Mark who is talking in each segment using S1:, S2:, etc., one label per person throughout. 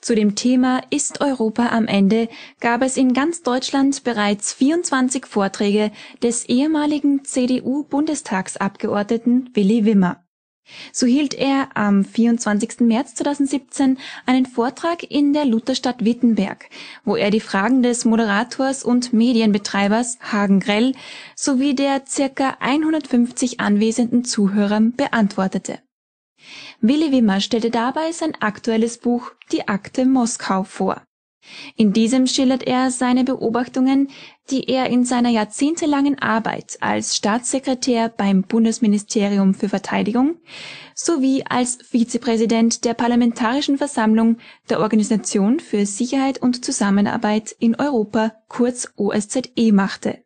S1: Zu dem Thema Ist Europa am Ende gab es in ganz Deutschland bereits 24 Vorträge des ehemaligen CDU-Bundestagsabgeordneten Willi Wimmer. So hielt er am 24. März 2017 einen Vortrag in der Lutherstadt Wittenberg, wo er die Fragen des Moderators und Medienbetreibers Hagen Grell sowie der circa 150 anwesenden Zuhörern beantwortete. Willi Wimmer stellte dabei sein aktuelles Buch Die Akte Moskau vor in diesem schildert er seine Beobachtungen, die er in seiner jahrzehntelangen Arbeit als Staatssekretär beim Bundesministerium für Verteidigung sowie als Vizepräsident der Parlamentarischen Versammlung der Organisation für Sicherheit und Zusammenarbeit in Europa kurz OSZE machte.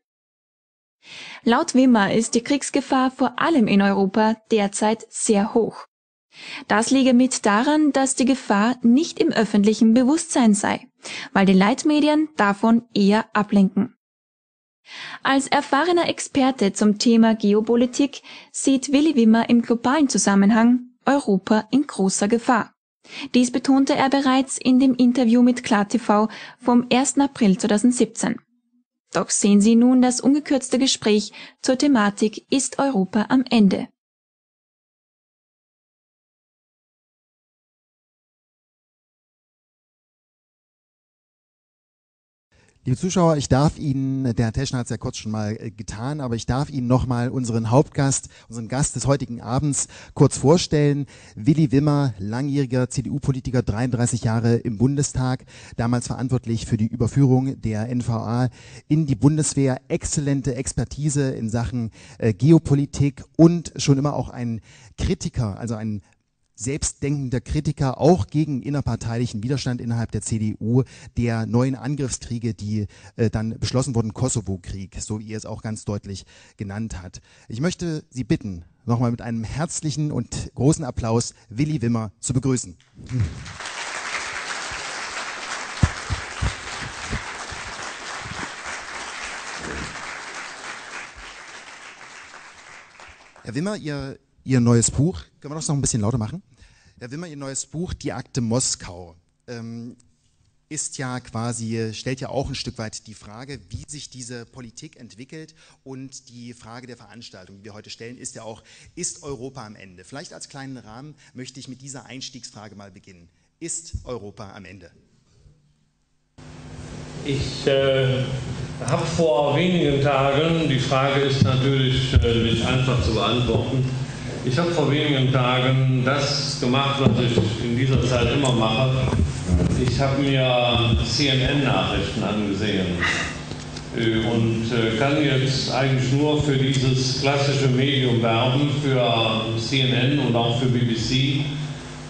S1: Laut Wimmer ist die Kriegsgefahr vor allem in Europa derzeit sehr hoch. Das liege mit daran, dass die Gefahr nicht im öffentlichen Bewusstsein sei, weil die Leitmedien davon eher ablenken. Als erfahrener Experte zum Thema Geopolitik sieht Willi Wimmer im globalen Zusammenhang Europa in großer Gefahr. Dies betonte er bereits in dem Interview mit KlarTV vom 1. April 2017. Doch sehen Sie nun das ungekürzte Gespräch zur Thematik Ist Europa am Ende?
S2: Liebe Zuschauer, ich darf Ihnen, der Herr Teschner hat es ja kurz schon mal äh, getan, aber ich darf Ihnen nochmal unseren Hauptgast, unseren Gast des heutigen Abends kurz vorstellen. Willi Wimmer, langjähriger CDU-Politiker, 33 Jahre im Bundestag, damals verantwortlich für die Überführung der NVA in die Bundeswehr, exzellente Expertise in Sachen äh, Geopolitik und schon immer auch ein Kritiker, also ein selbstdenkender Kritiker auch gegen innerparteilichen Widerstand innerhalb der CDU der neuen Angriffskriege, die äh, dann beschlossen wurden, Kosovo-Krieg, so wie er es auch ganz deutlich genannt hat. Ich möchte Sie bitten, nochmal mit einem herzlichen und großen Applaus Willi Wimmer zu begrüßen. Herr Wimmer, Ihr Ihr neues Buch, können wir das noch ein bisschen lauter machen? Herr Wimmer, Ihr neues Buch, Die Akte Moskau, ähm, ist ja quasi, stellt ja auch ein Stück weit die Frage, wie sich diese Politik entwickelt und die Frage der Veranstaltung, die wir heute stellen, ist ja auch, ist Europa am Ende? Vielleicht als kleinen Rahmen möchte ich mit dieser Einstiegsfrage mal beginnen. Ist Europa am Ende?
S3: Ich äh, habe vor wenigen Tagen, die Frage ist natürlich äh, nicht einfach zu beantworten, ich habe vor wenigen Tagen das gemacht, was ich in dieser Zeit immer mache. Ich habe mir CNN-Nachrichten angesehen äh, und äh, kann jetzt eigentlich nur für dieses klassische Medium werben, für CNN und auch für BBC,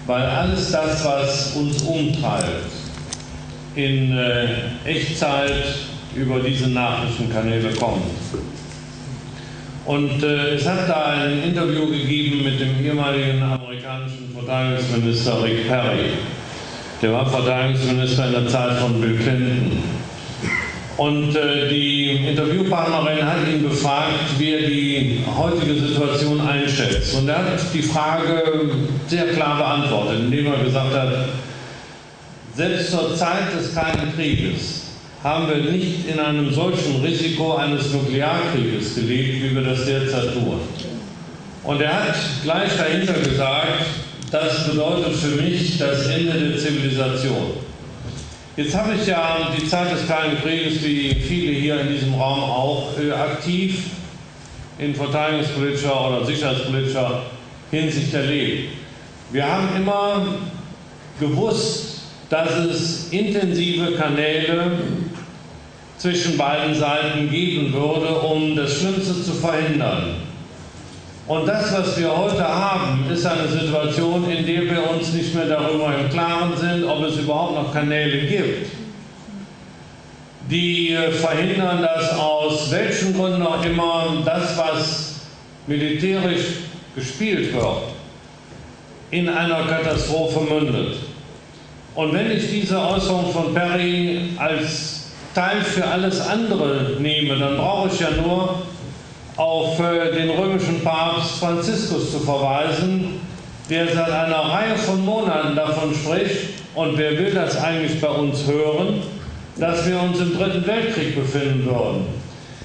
S3: weil alles das, was uns umtreibt, in äh, Echtzeit über diese Nachrichtenkanäle kommt. Und äh, es hat da ein Interview gegeben mit dem ehemaligen amerikanischen Verteidigungsminister Rick Perry. Der war Verteidigungsminister in der Zeit von Bill Clinton. Und äh, die Interviewpartnerin hat ihn gefragt, wie er die heutige Situation einschätzt. Und er hat die Frage sehr klar beantwortet, indem er gesagt hat, selbst zur Zeit des Kalten Krieges haben wir nicht in einem solchen Risiko eines Nuklearkrieges gelebt, wie wir das derzeit tun. Und er hat gleich dahinter gesagt, das bedeutet für mich das Ende der Zivilisation. Jetzt habe ich ja die Zeit des Kalten Krieges, wie viele hier in diesem Raum auch, äh, aktiv in verteidigungspolitischer oder sicherheitspolitischer Hinsicht erlebt. Wir haben immer gewusst, dass es intensive Kanäle zwischen beiden Seiten geben würde, um das Schlimmste zu verhindern. Und das, was wir heute haben, ist eine Situation, in der wir uns nicht mehr darüber im Klaren sind, ob es überhaupt noch Kanäle gibt, die verhindern, dass aus welchen Gründen auch immer das, was militärisch gespielt wird, in einer Katastrophe mündet. Und wenn ich diese Äußerung von Perry als Teil für alles andere nehme, dann brauche ich ja nur auf äh, den römischen Papst Franziskus zu verweisen, der seit einer Reihe von Monaten davon spricht, und wer will das eigentlich bei uns hören, dass wir uns im Dritten Weltkrieg befinden würden.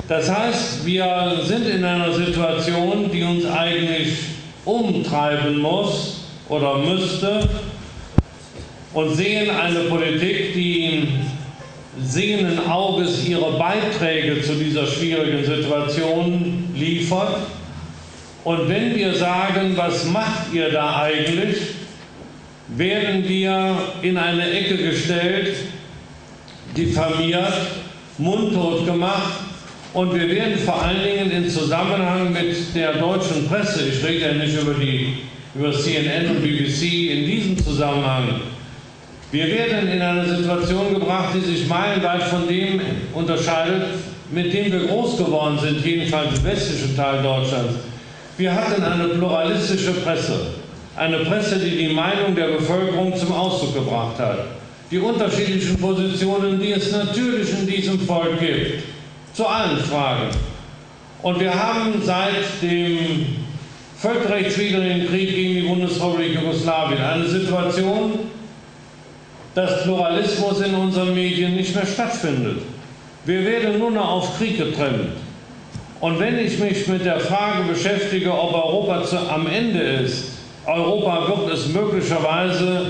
S3: Das heißt, wir sind in einer Situation, die uns eigentlich umtreiben muss oder müsste und sehen eine Politik, die sehenden Auges ihre Beiträge zu dieser schwierigen Situation liefert. Und wenn wir sagen, was macht ihr da eigentlich, werden wir in eine Ecke gestellt, diffamiert, mundtot gemacht und wir werden vor allen Dingen in Zusammenhang mit der deutschen Presse, ich rede ja nicht über, die, über CNN und BBC, in diesem Zusammenhang, wir werden in eine Situation gebracht, die sich meilenweit von dem unterscheidet, mit dem wir groß geworden sind, jedenfalls im westlichen Teil Deutschlands. Wir hatten eine pluralistische Presse, eine Presse, die die Meinung der Bevölkerung zum Ausdruck gebracht hat, die unterschiedlichen Positionen, die es natürlich in diesem Volk gibt zu allen Fragen. Und wir haben seit dem völkerrechtswidrigen Krieg gegen die Bundesrepublik Jugoslawien eine Situation, dass Pluralismus in unseren Medien nicht mehr stattfindet. Wir werden nur noch auf Krieg getrennt. Und wenn ich mich mit der Frage beschäftige, ob Europa zu, am Ende ist, Europa wird es möglicherweise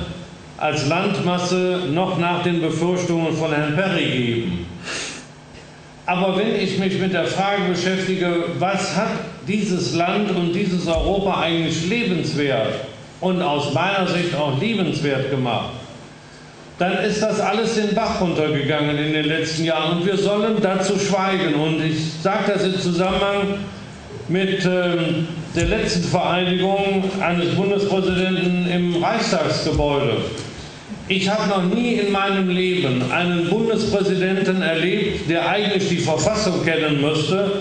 S3: als Landmasse noch nach den Befürchtungen von Herrn Perry geben. Aber wenn ich mich mit der Frage beschäftige, was hat dieses Land und dieses Europa eigentlich lebenswert und aus meiner Sicht auch liebenswert gemacht, dann ist das alles den Bach runtergegangen in den letzten Jahren und wir sollen dazu schweigen. Und ich sage das im Zusammenhang mit ähm, der letzten Vereidigung eines Bundespräsidenten im Reichstagsgebäude. Ich habe noch nie in meinem Leben einen Bundespräsidenten erlebt, der eigentlich die Verfassung kennen müsste,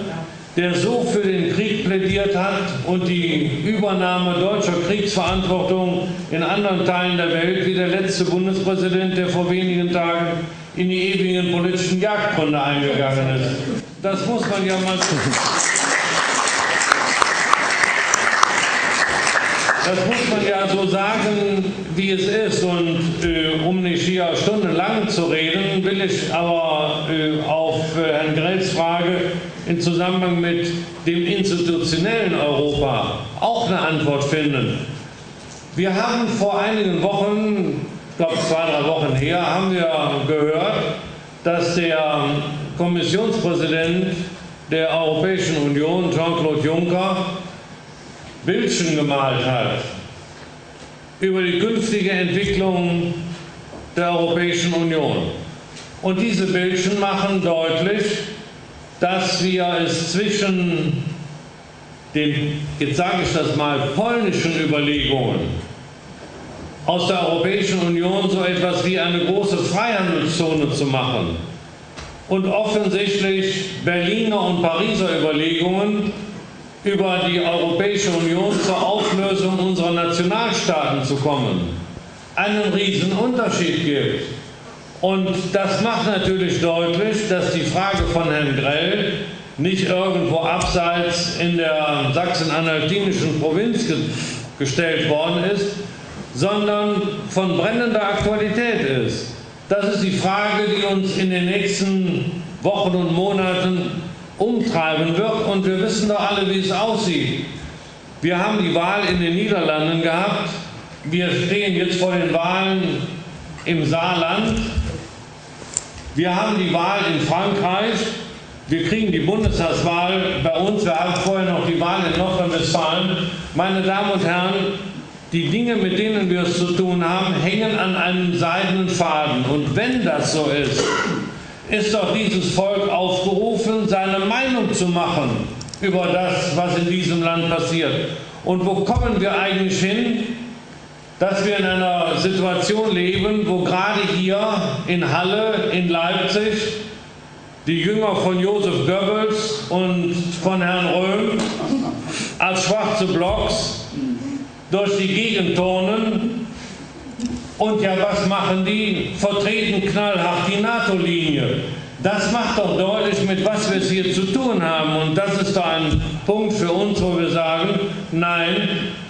S3: der so für den Krieg plädiert hat und die Übernahme deutscher Kriegsverantwortung in anderen Teilen der Welt wie der letzte Bundespräsident, der vor wenigen Tagen in die ewigen politischen Jagdgründe eingegangen ist. Das muss man ja mal. Das muss man ja so sagen, wie es ist. Und äh, um nicht hier stundenlang zu reden, will ich aber äh, auf äh, Herrn Grells Frage in Zusammenhang mit dem institutionellen Europa auch eine Antwort finden. Wir haben vor einigen Wochen, ich glaube zwei, drei Wochen her, haben wir gehört, dass der Kommissionspräsident der Europäischen Union, Jean-Claude Juncker, Bildchen gemalt hat über die künftige Entwicklung der Europäischen Union. Und diese Bildchen machen deutlich, dass wir es zwischen den, jetzt sage ich das mal, polnischen Überlegungen aus der Europäischen Union so etwas wie eine große Freihandelszone zu machen und offensichtlich Berliner und Pariser Überlegungen über die Europäische Union zur Auflösung unserer Nationalstaaten zu kommen, einen riesen Unterschied gibt. Und das macht natürlich deutlich, dass die Frage von Herrn Grell nicht irgendwo abseits in der sachsen-anhaltinischen Provinz ge gestellt worden ist, sondern von brennender Aktualität ist. Das ist die Frage, die uns in den nächsten Wochen und Monaten umtreiben wird. Und wir wissen doch alle, wie es aussieht. Wir haben die Wahl in den Niederlanden gehabt. Wir stehen jetzt vor den Wahlen im Saarland. Wir haben die Wahl in Frankreich. Wir kriegen die Bundestagswahl bei uns. Wir haben vorher noch die Wahl in Nordrhein-Westfalen. Meine Damen und Herren, die Dinge, mit denen wir es zu tun haben, hängen an einem seidenen Faden. Und wenn das so ist, ist doch dieses Volk aufgerufen, seine Meinung zu machen über das, was in diesem Land passiert. Und wo kommen wir eigentlich hin, dass wir in einer Situation leben, wo gerade hier in Halle, in Leipzig, die Jünger von Josef Goebbels und von Herrn Röhm als schwarze Blocks durch die Gegend turnen und ja, was machen die? Vertreten knallhart die NATO-Linie. Das macht doch deutlich, mit was wir es hier zu tun haben. Und das ist doch ein Punkt für uns, wo wir sagen, nein,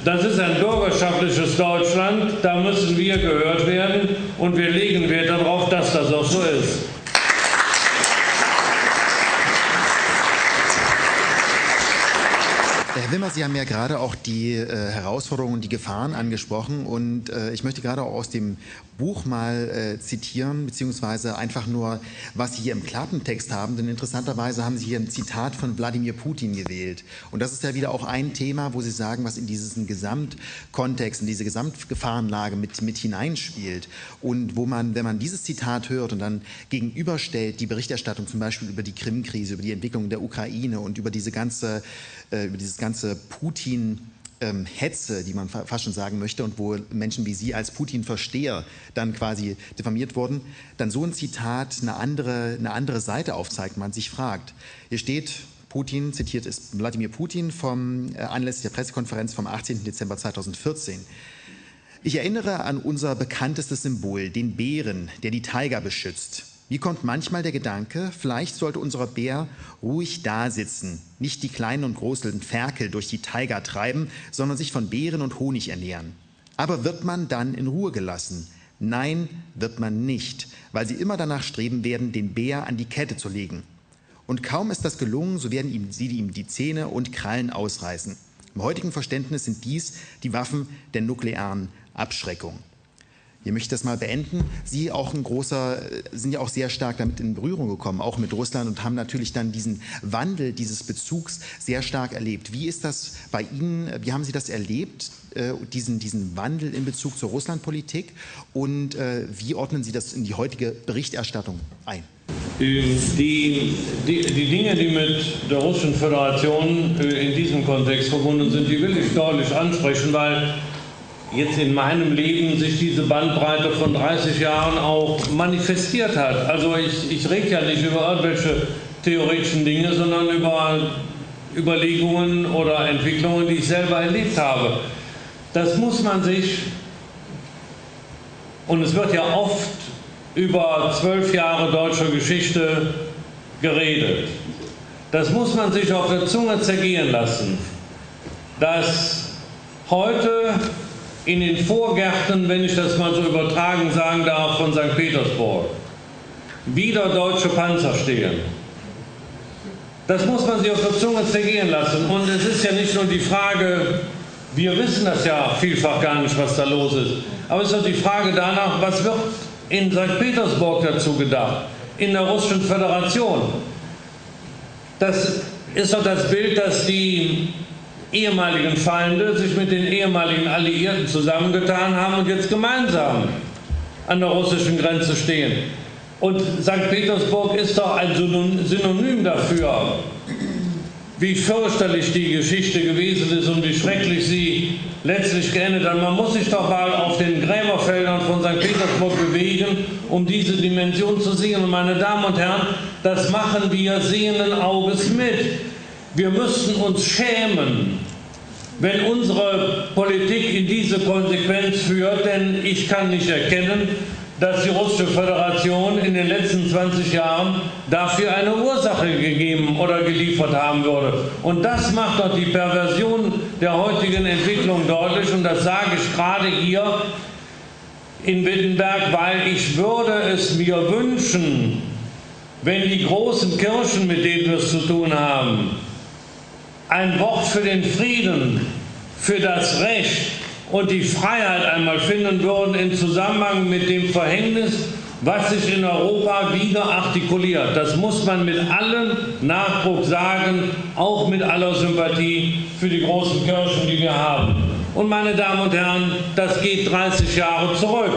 S3: Das ist ein bürgerschaftliches Deutschland, da müssen wir gehört werden und wir legen Wert darauf, dass das auch so ist.
S2: Herr Wimmer, Sie haben ja gerade auch die äh, Herausforderungen und die Gefahren angesprochen und äh, ich möchte gerade auch aus dem Buch mal äh, zitieren, beziehungsweise einfach nur, was Sie hier im Klappentext haben, denn interessanterweise haben Sie hier ein Zitat von Wladimir Putin gewählt. Und das ist ja wieder auch ein Thema, wo Sie sagen, was in diesen Gesamtkontext, in diese Gesamtgefahrenlage mit, mit hineinspielt und wo man, wenn man dieses Zitat hört und dann gegenüberstellt die Berichterstattung zum Beispiel über die Krim-Krise, über die Entwicklung der Ukraine und über diese ganze, äh, über dieses ganze Putin- Hetze, die man fast schon sagen möchte, und wo Menschen wie Sie als Putin-Versteher dann quasi diffamiert wurden, dann so ein Zitat eine andere, eine andere Seite aufzeigt, man sich fragt. Hier steht, Putin, zitiert ist Wladimir Putin vom äh, anlässlich der Pressekonferenz vom 18. Dezember 2014. Ich erinnere an unser bekanntestes Symbol, den Bären, der die Tiger beschützt. Mir kommt manchmal der Gedanke, vielleicht sollte unser Bär ruhig da sitzen, nicht die kleinen und großen Ferkel durch die Taiga treiben, sondern sich von Beeren und Honig ernähren. Aber wird man dann in Ruhe gelassen? Nein, wird man nicht, weil sie immer danach streben werden, den Bär an die Kette zu legen. Und kaum ist das gelungen, so werden ihm, sie ihm die Zähne und Krallen ausreißen. Im heutigen Verständnis sind dies die Waffen der nuklearen Abschreckung. Hier möchte ich das mal beenden. Sie auch ein großer, sind ja auch sehr stark damit in Berührung gekommen, auch mit Russland und haben natürlich dann diesen Wandel dieses Bezugs sehr stark erlebt. Wie ist das bei Ihnen? Wie haben Sie das erlebt, äh, diesen, diesen Wandel in Bezug zur Russlandpolitik? Und äh, wie ordnen Sie das in die heutige Berichterstattung ein?
S3: Die, die, die, Dinge, die mit der Russischen Föderation äh, in diesem Kontext verbunden sind, die will ich deutlich ansprechen, weil jetzt in meinem Leben sich diese Bandbreite von 30 Jahren auch manifestiert hat. Also ich, ich rede ja nicht über irgendwelche theoretischen Dinge, sondern über Überlegungen oder Entwicklungen, die ich selber erlebt habe. Das muss man sich, und es wird ja oft über zwölf Jahre deutscher Geschichte geredet, das muss man sich auf der Zunge zergehen lassen, dass heute in den Vorgärten, wenn ich das mal so übertragen sagen darf, von St. Petersburg wieder deutsche Panzer stehen. Das muss man sich auf der Zunge zergehen lassen. Und es ist ja nicht nur die Frage, wir wissen das ja vielfach gar nicht, was da los ist, aber es ist auch die Frage danach, was wird in St. Petersburg dazu gedacht, in der Russischen Föderation. Das ist doch das Bild, dass die ehemaligen Feinde sich mit den ehemaligen Alliierten zusammengetan haben und jetzt gemeinsam an der russischen Grenze stehen. Und St. Petersburg ist doch ein Synonym dafür, wie fürchterlich die Geschichte gewesen ist und wie schrecklich sie letztlich geendet hat. Man muss sich doch mal auf den Gräberfeldern von St. Petersburg bewegen, um diese Dimension zu sehen. Und meine Damen und Herren, das machen wir sehenden Auges mit. Wir müssen uns schämen, wenn unsere Politik in diese Konsequenz führt, denn ich kann nicht erkennen, dass die Russische Föderation in den letzten 20 Jahren dafür eine Ursache gegeben oder geliefert haben würde. Und das macht doch die Perversion der heutigen Entwicklung deutlich. Und das sage ich gerade hier in Wittenberg, weil ich würde es mir wünschen, wenn die großen Kirchen, mit denen wir es zu tun haben, ein Wort für den Frieden, für das Recht und die Freiheit einmal finden würden im Zusammenhang mit dem Verhängnis, was sich in Europa wieder artikuliert. Das muss man mit allem Nachdruck sagen, auch mit aller Sympathie für die großen Kirchen, die wir haben. Und meine Damen und Herren, das geht 30 Jahre zurück.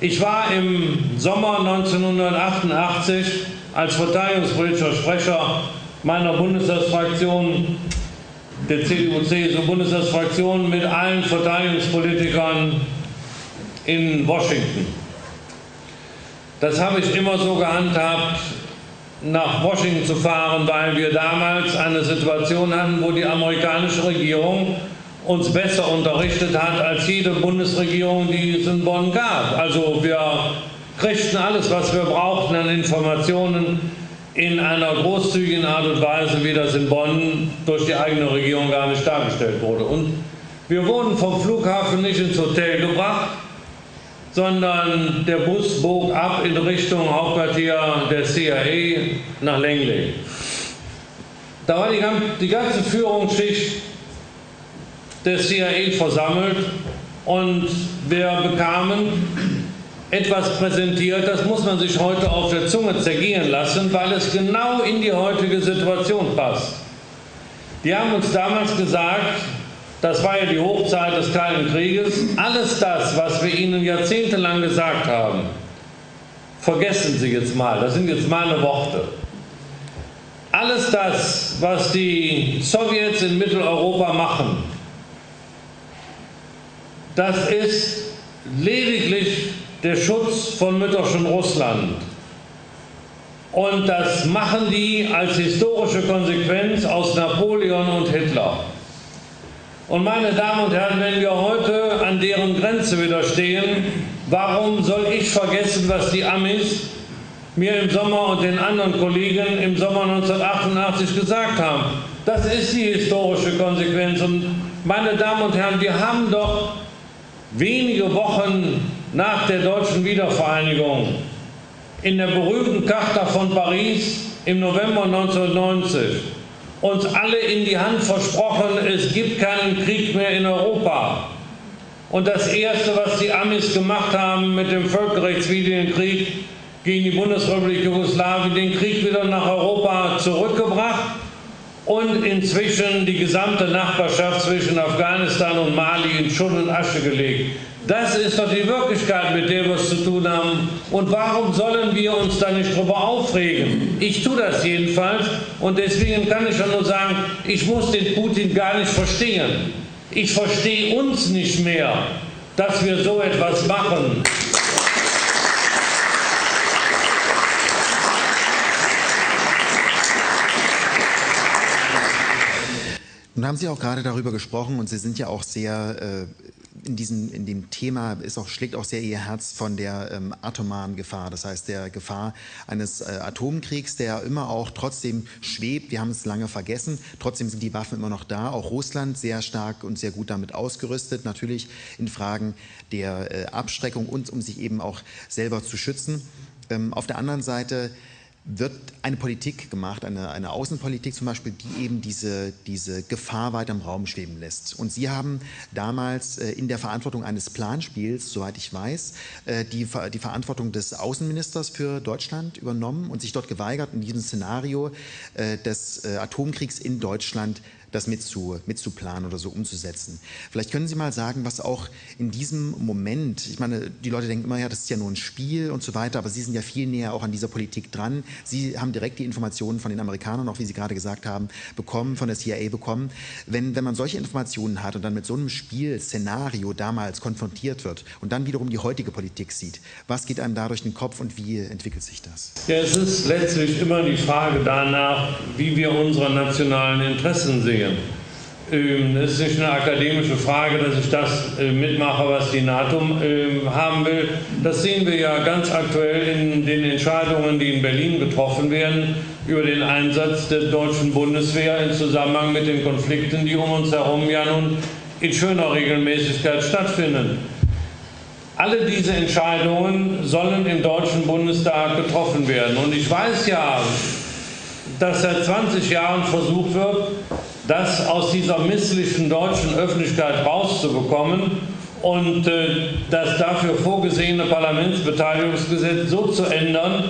S3: Ich war im Sommer 1988 als verteidigungspolitischer Sprecher meiner Bundestagsfraktion, der CDU-CSU-Bundestagsfraktion, mit allen Verteidigungspolitikern in Washington. Das habe ich immer so gehandhabt, nach Washington zu fahren, weil wir damals eine Situation hatten, wo die amerikanische Regierung uns besser unterrichtet hat als jede Bundesregierung, die es in Bonn gab. Also wir kriegten alles, was wir brauchten an Informationen in einer großzügigen Art und Weise, wie das in Bonn durch die eigene Regierung gar nicht dargestellt wurde. Und Wir wurden vom Flughafen nicht ins Hotel gebracht, sondern der Bus bog ab in Richtung Hauptquartier der CIA nach Langley. Da war die, die ganze Führungsschicht der CIA versammelt und wir bekamen etwas präsentiert, das muss man sich heute auf der Zunge zergehen lassen, weil es genau in die heutige Situation passt. Die haben uns damals gesagt, das war ja die Hochzeit des Kalten Krieges, alles das, was wir ihnen jahrzehntelang gesagt haben, vergessen Sie jetzt mal, das sind jetzt meine Worte. Alles das, was die Sowjets in Mitteleuropa machen, das ist lediglich der Schutz von mütterschen Russland. Und das machen die als historische Konsequenz aus Napoleon und Hitler. Und meine Damen und Herren, wenn wir heute an deren Grenze wieder stehen, warum soll ich vergessen, was die Amis mir im Sommer und den anderen Kollegen im Sommer 1988 gesagt haben? Das ist die historische Konsequenz. Und meine Damen und Herren, wir haben doch wenige Wochen nach der deutschen Wiedervereinigung in der berühmten Charta von Paris im November 1990 uns alle in die Hand versprochen, es gibt keinen Krieg mehr in Europa. Und das Erste, was die Amis gemacht haben mit dem völkerrechtswidrigen Krieg gegen die Bundesrepublik Jugoslawien, den Krieg wieder nach Europa zurückgebracht und inzwischen die gesamte Nachbarschaft zwischen Afghanistan und Mali in Schutt und Asche gelegt. Das ist doch die Wirklichkeit, mit der wir es zu tun haben. Und warum sollen wir uns da nicht drüber aufregen? Ich tue das jedenfalls. Und deswegen kann ich ja nur sagen, ich muss den Putin gar nicht verstehen. Ich verstehe uns nicht mehr, dass wir so etwas machen.
S2: Nun haben Sie auch gerade darüber gesprochen und Sie sind ja auch sehr äh, in, diesem, in dem Thema, ist auch, schlägt auch sehr Ihr Herz von der ähm, atomaren Gefahr, das heißt der Gefahr eines äh, Atomkriegs, der immer auch trotzdem schwebt. Wir haben es lange vergessen, trotzdem sind die Waffen immer noch da. Auch Russland sehr stark und sehr gut damit ausgerüstet, natürlich in Fragen der äh, Abschreckung und um sich eben auch selber zu schützen. Ähm, auf der anderen Seite wird eine Politik gemacht, eine, eine Außenpolitik zum Beispiel, die eben diese, diese Gefahr weiter im Raum schweben lässt. Und Sie haben damals äh, in der Verantwortung eines Planspiels, soweit ich weiß, äh, die, die Verantwortung des Außenministers für Deutschland übernommen und sich dort geweigert, in diesem Szenario äh, des äh, Atomkriegs in Deutschland das mitzu, mitzuplanen oder so umzusetzen. Vielleicht können Sie mal sagen, was auch in diesem Moment, ich meine, die Leute denken immer, ja, das ist ja nur ein Spiel und so weiter, aber Sie sind ja viel näher auch an dieser Politik dran. Sie haben direkt die Informationen von den Amerikanern, auch wie Sie gerade gesagt haben, bekommen, von der CIA bekommen. Wenn, wenn man solche Informationen hat und dann mit so einem Spielszenario damals konfrontiert wird und dann wiederum die heutige Politik sieht, was geht einem da durch den Kopf und wie entwickelt sich das?
S3: Ja, es ist letztlich immer die Frage danach, wie wir unsere nationalen Interessen sehen Ähm, es ist nicht eine akademische Frage, dass ich das äh, mitmache, was die NATO ähm, haben will. Das sehen wir ja ganz aktuell in den Entscheidungen, die in Berlin getroffen werden, über den Einsatz der deutschen Bundeswehr im Zusammenhang mit den Konflikten, die um uns herum ja nun in schöner Regelmäßigkeit stattfinden. Alle diese Entscheidungen sollen im Deutschen Bundestag getroffen werden. Und ich weiß ja, dass seit 20 Jahren versucht wird, das aus dieser misslichen deutschen Öffentlichkeit rauszubekommen und äh, das dafür vorgesehene Parlamentsbeteiligungsgesetz so zu ändern,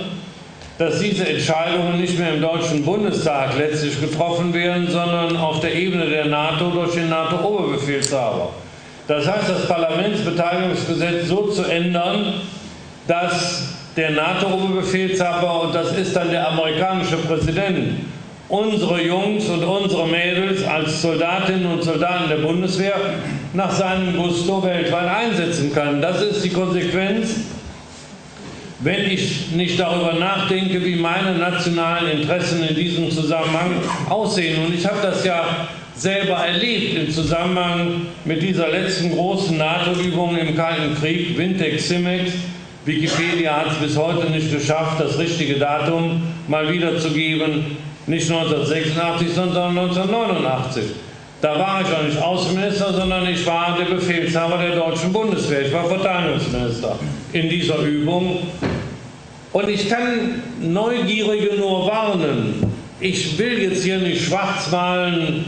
S3: dass diese Entscheidungen nicht mehr im Deutschen Bundestag letztlich getroffen werden, sondern auf der Ebene der NATO durch den NATO-Oberbefehlshaber. Das heißt, das Parlamentsbeteiligungsgesetz so zu ändern, dass der NATO-Oberbefehlshaber, und das ist dann der amerikanische Präsident, unsere Jungs und unsere Mädels als Soldatinnen und Soldaten der Bundeswehr nach seinem Gusto weltweit einsetzen kann. Das ist die Konsequenz, wenn ich nicht darüber nachdenke, wie meine nationalen Interessen in diesem Zusammenhang aussehen. Und ich habe das ja selber erlebt im Zusammenhang mit dieser letzten großen NATO-Übung im Kalten Krieg, Wintex Simex. Wikipedia hat es bis heute nicht geschafft, das richtige Datum mal wiederzugeben. Nicht 1986, sondern 1989. Da war ich auch nicht Außenminister, sondern ich war der Befehlshaber der deutschen Bundeswehr. Ich war Verteidigungsminister in dieser Übung. Und ich kann Neugierige nur warnen. Ich will jetzt hier nicht schwarz malen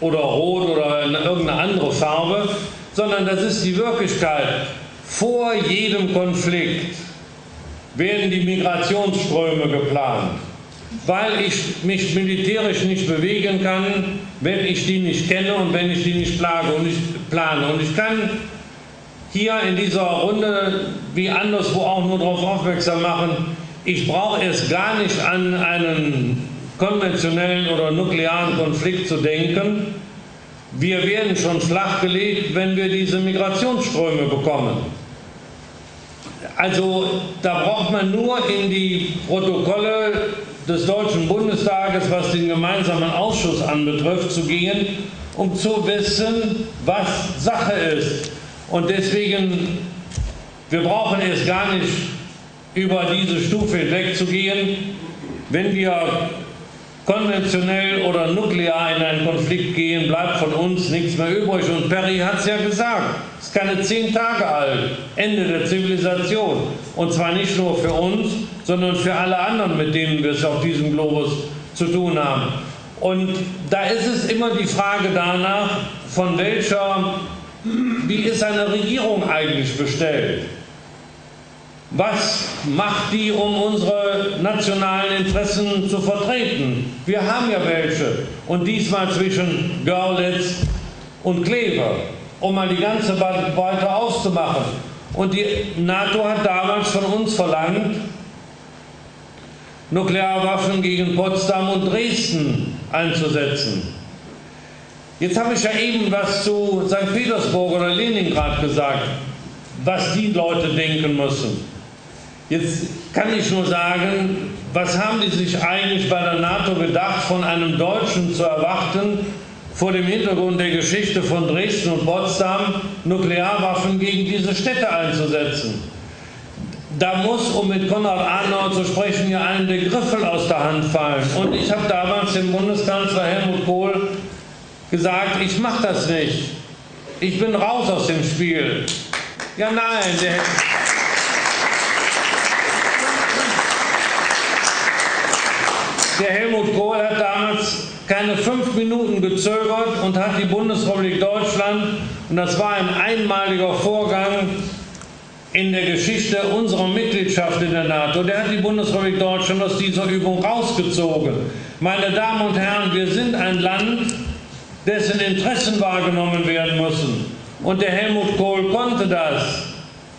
S3: oder rot oder irgendeine andere Farbe, sondern das ist die Wirklichkeit. Vor jedem Konflikt werden die Migrationsströme geplant weil ich mich militärisch nicht bewegen kann, wenn ich die nicht kenne und wenn ich die nicht plage und nicht plane. Und ich kann hier in dieser Runde wie anderswo auch nur darauf aufmerksam machen, ich brauche erst gar nicht an einen konventionellen oder nuklearen Konflikt zu denken. Wir werden schon flachgelegt, wenn wir diese Migrationsströme bekommen. Also da braucht man nur in die Protokolle des Deutschen Bundestages, was den gemeinsamen Ausschuss anbetrifft, zu gehen, um zu wissen, was Sache ist. Und deswegen, wir brauchen es gar nicht über diese Stufe hinwegzugehen. Wenn wir konventionell oder nuklear in einen Konflikt gehen, bleibt von uns nichts mehr übrig. Und Perry hat es ja gesagt, es ist keine zehn Tage alt, Ende der Zivilisation. Und zwar nicht nur für uns, sondern für alle anderen, mit denen wir es auf diesem Globus zu tun haben. Und da ist es immer die Frage danach, von welcher, wie ist eine Regierung eigentlich bestellt? Was macht die, um unsere nationalen Interessen zu vertreten? Wir haben ja welche. Und diesmal zwischen Görlitz und Kleve, um mal die ganze Breite auszumachen. Und die NATO hat damals von uns verlangt, Nuklearwaffen gegen Potsdam und Dresden einzusetzen. Jetzt habe ich ja eben was zu St. Petersburg oder Leningrad gesagt, was die Leute denken müssen. Jetzt kann ich nur sagen, was haben die sich eigentlich bei der NATO gedacht, von einem Deutschen zu erwarten, vor dem Hintergrund der Geschichte von Dresden und Potsdam Nuklearwaffen gegen diese Städte einzusetzen? Da muss, um mit Konrad Adenauer zu sprechen, ja einem der Griffel aus der Hand fallen. Und ich habe damals dem Bundeskanzler Helmut Kohl gesagt, ich mache das nicht. Ich bin raus aus dem Spiel. Ja, nein, der Der Helmut Kohl hat damals keine fünf Minuten gezögert und hat die Bundesrepublik Deutschland, und das war ein einmaliger Vorgang in der Geschichte unserer Mitgliedschaft in der NATO, der hat die Bundesrepublik Deutschland aus dieser Übung rausgezogen. Meine Damen und Herren, wir sind ein Land, dessen Interessen wahrgenommen werden müssen. Und der Helmut Kohl konnte das.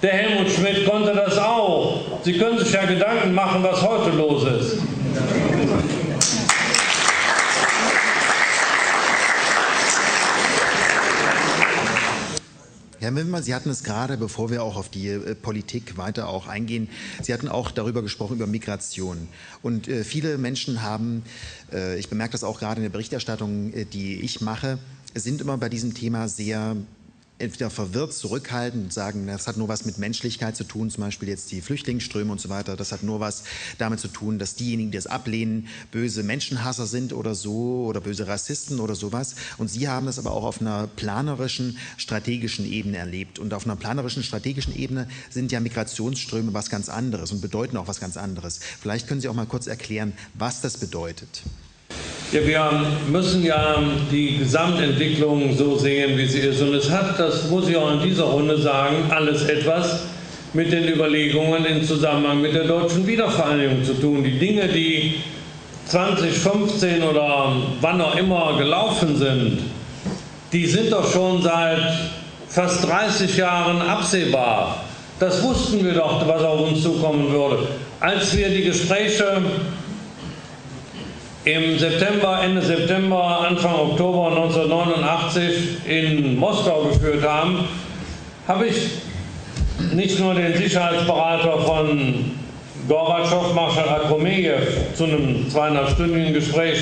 S3: Der Helmut Schmidt konnte das auch. Sie können sich ja Gedanken machen, was heute los ist.
S2: Herr Wimmer, Sie hatten es gerade, bevor wir auch auf die äh, Politik weiter auch eingehen, Sie hatten auch darüber gesprochen, über Migration. Und äh, viele Menschen haben, äh, ich bemerke das auch gerade in der Berichterstattung, äh, die ich mache, sind immer bei diesem Thema sehr entweder verwirrt zurückhalten und sagen, das hat nur was mit Menschlichkeit zu tun, zum Beispiel jetzt die Flüchtlingsströme und so weiter. Das hat nur was damit zu tun, dass diejenigen, die das ablehnen, böse Menschenhasser sind oder so oder böse Rassisten oder sowas. Und Sie haben das aber auch auf einer planerischen, strategischen Ebene erlebt. Und auf einer planerischen, strategischen Ebene sind ja Migrationsströme was ganz anderes und bedeuten auch was ganz anderes. Vielleicht können Sie auch mal kurz erklären, was das bedeutet.
S3: Ja, wir müssen ja die Gesamtentwicklung so sehen, wie sie ist. Und es hat, das muss ich auch in dieser Runde sagen, alles etwas mit den Überlegungen im Zusammenhang mit der deutschen Wiedervereinigung zu tun. Die Dinge, die 2015 oder wann auch immer gelaufen sind, die sind doch schon seit fast 30 Jahren absehbar. Das wussten wir doch, was auf uns zukommen würde. Als wir die Gespräche im September, Ende September, Anfang Oktober 1989 in Moskau geführt haben, habe ich nicht nur den Sicherheitsberater von Gorbatschow, Marschall Akromejew, zu einem 200-stündigen Gespräch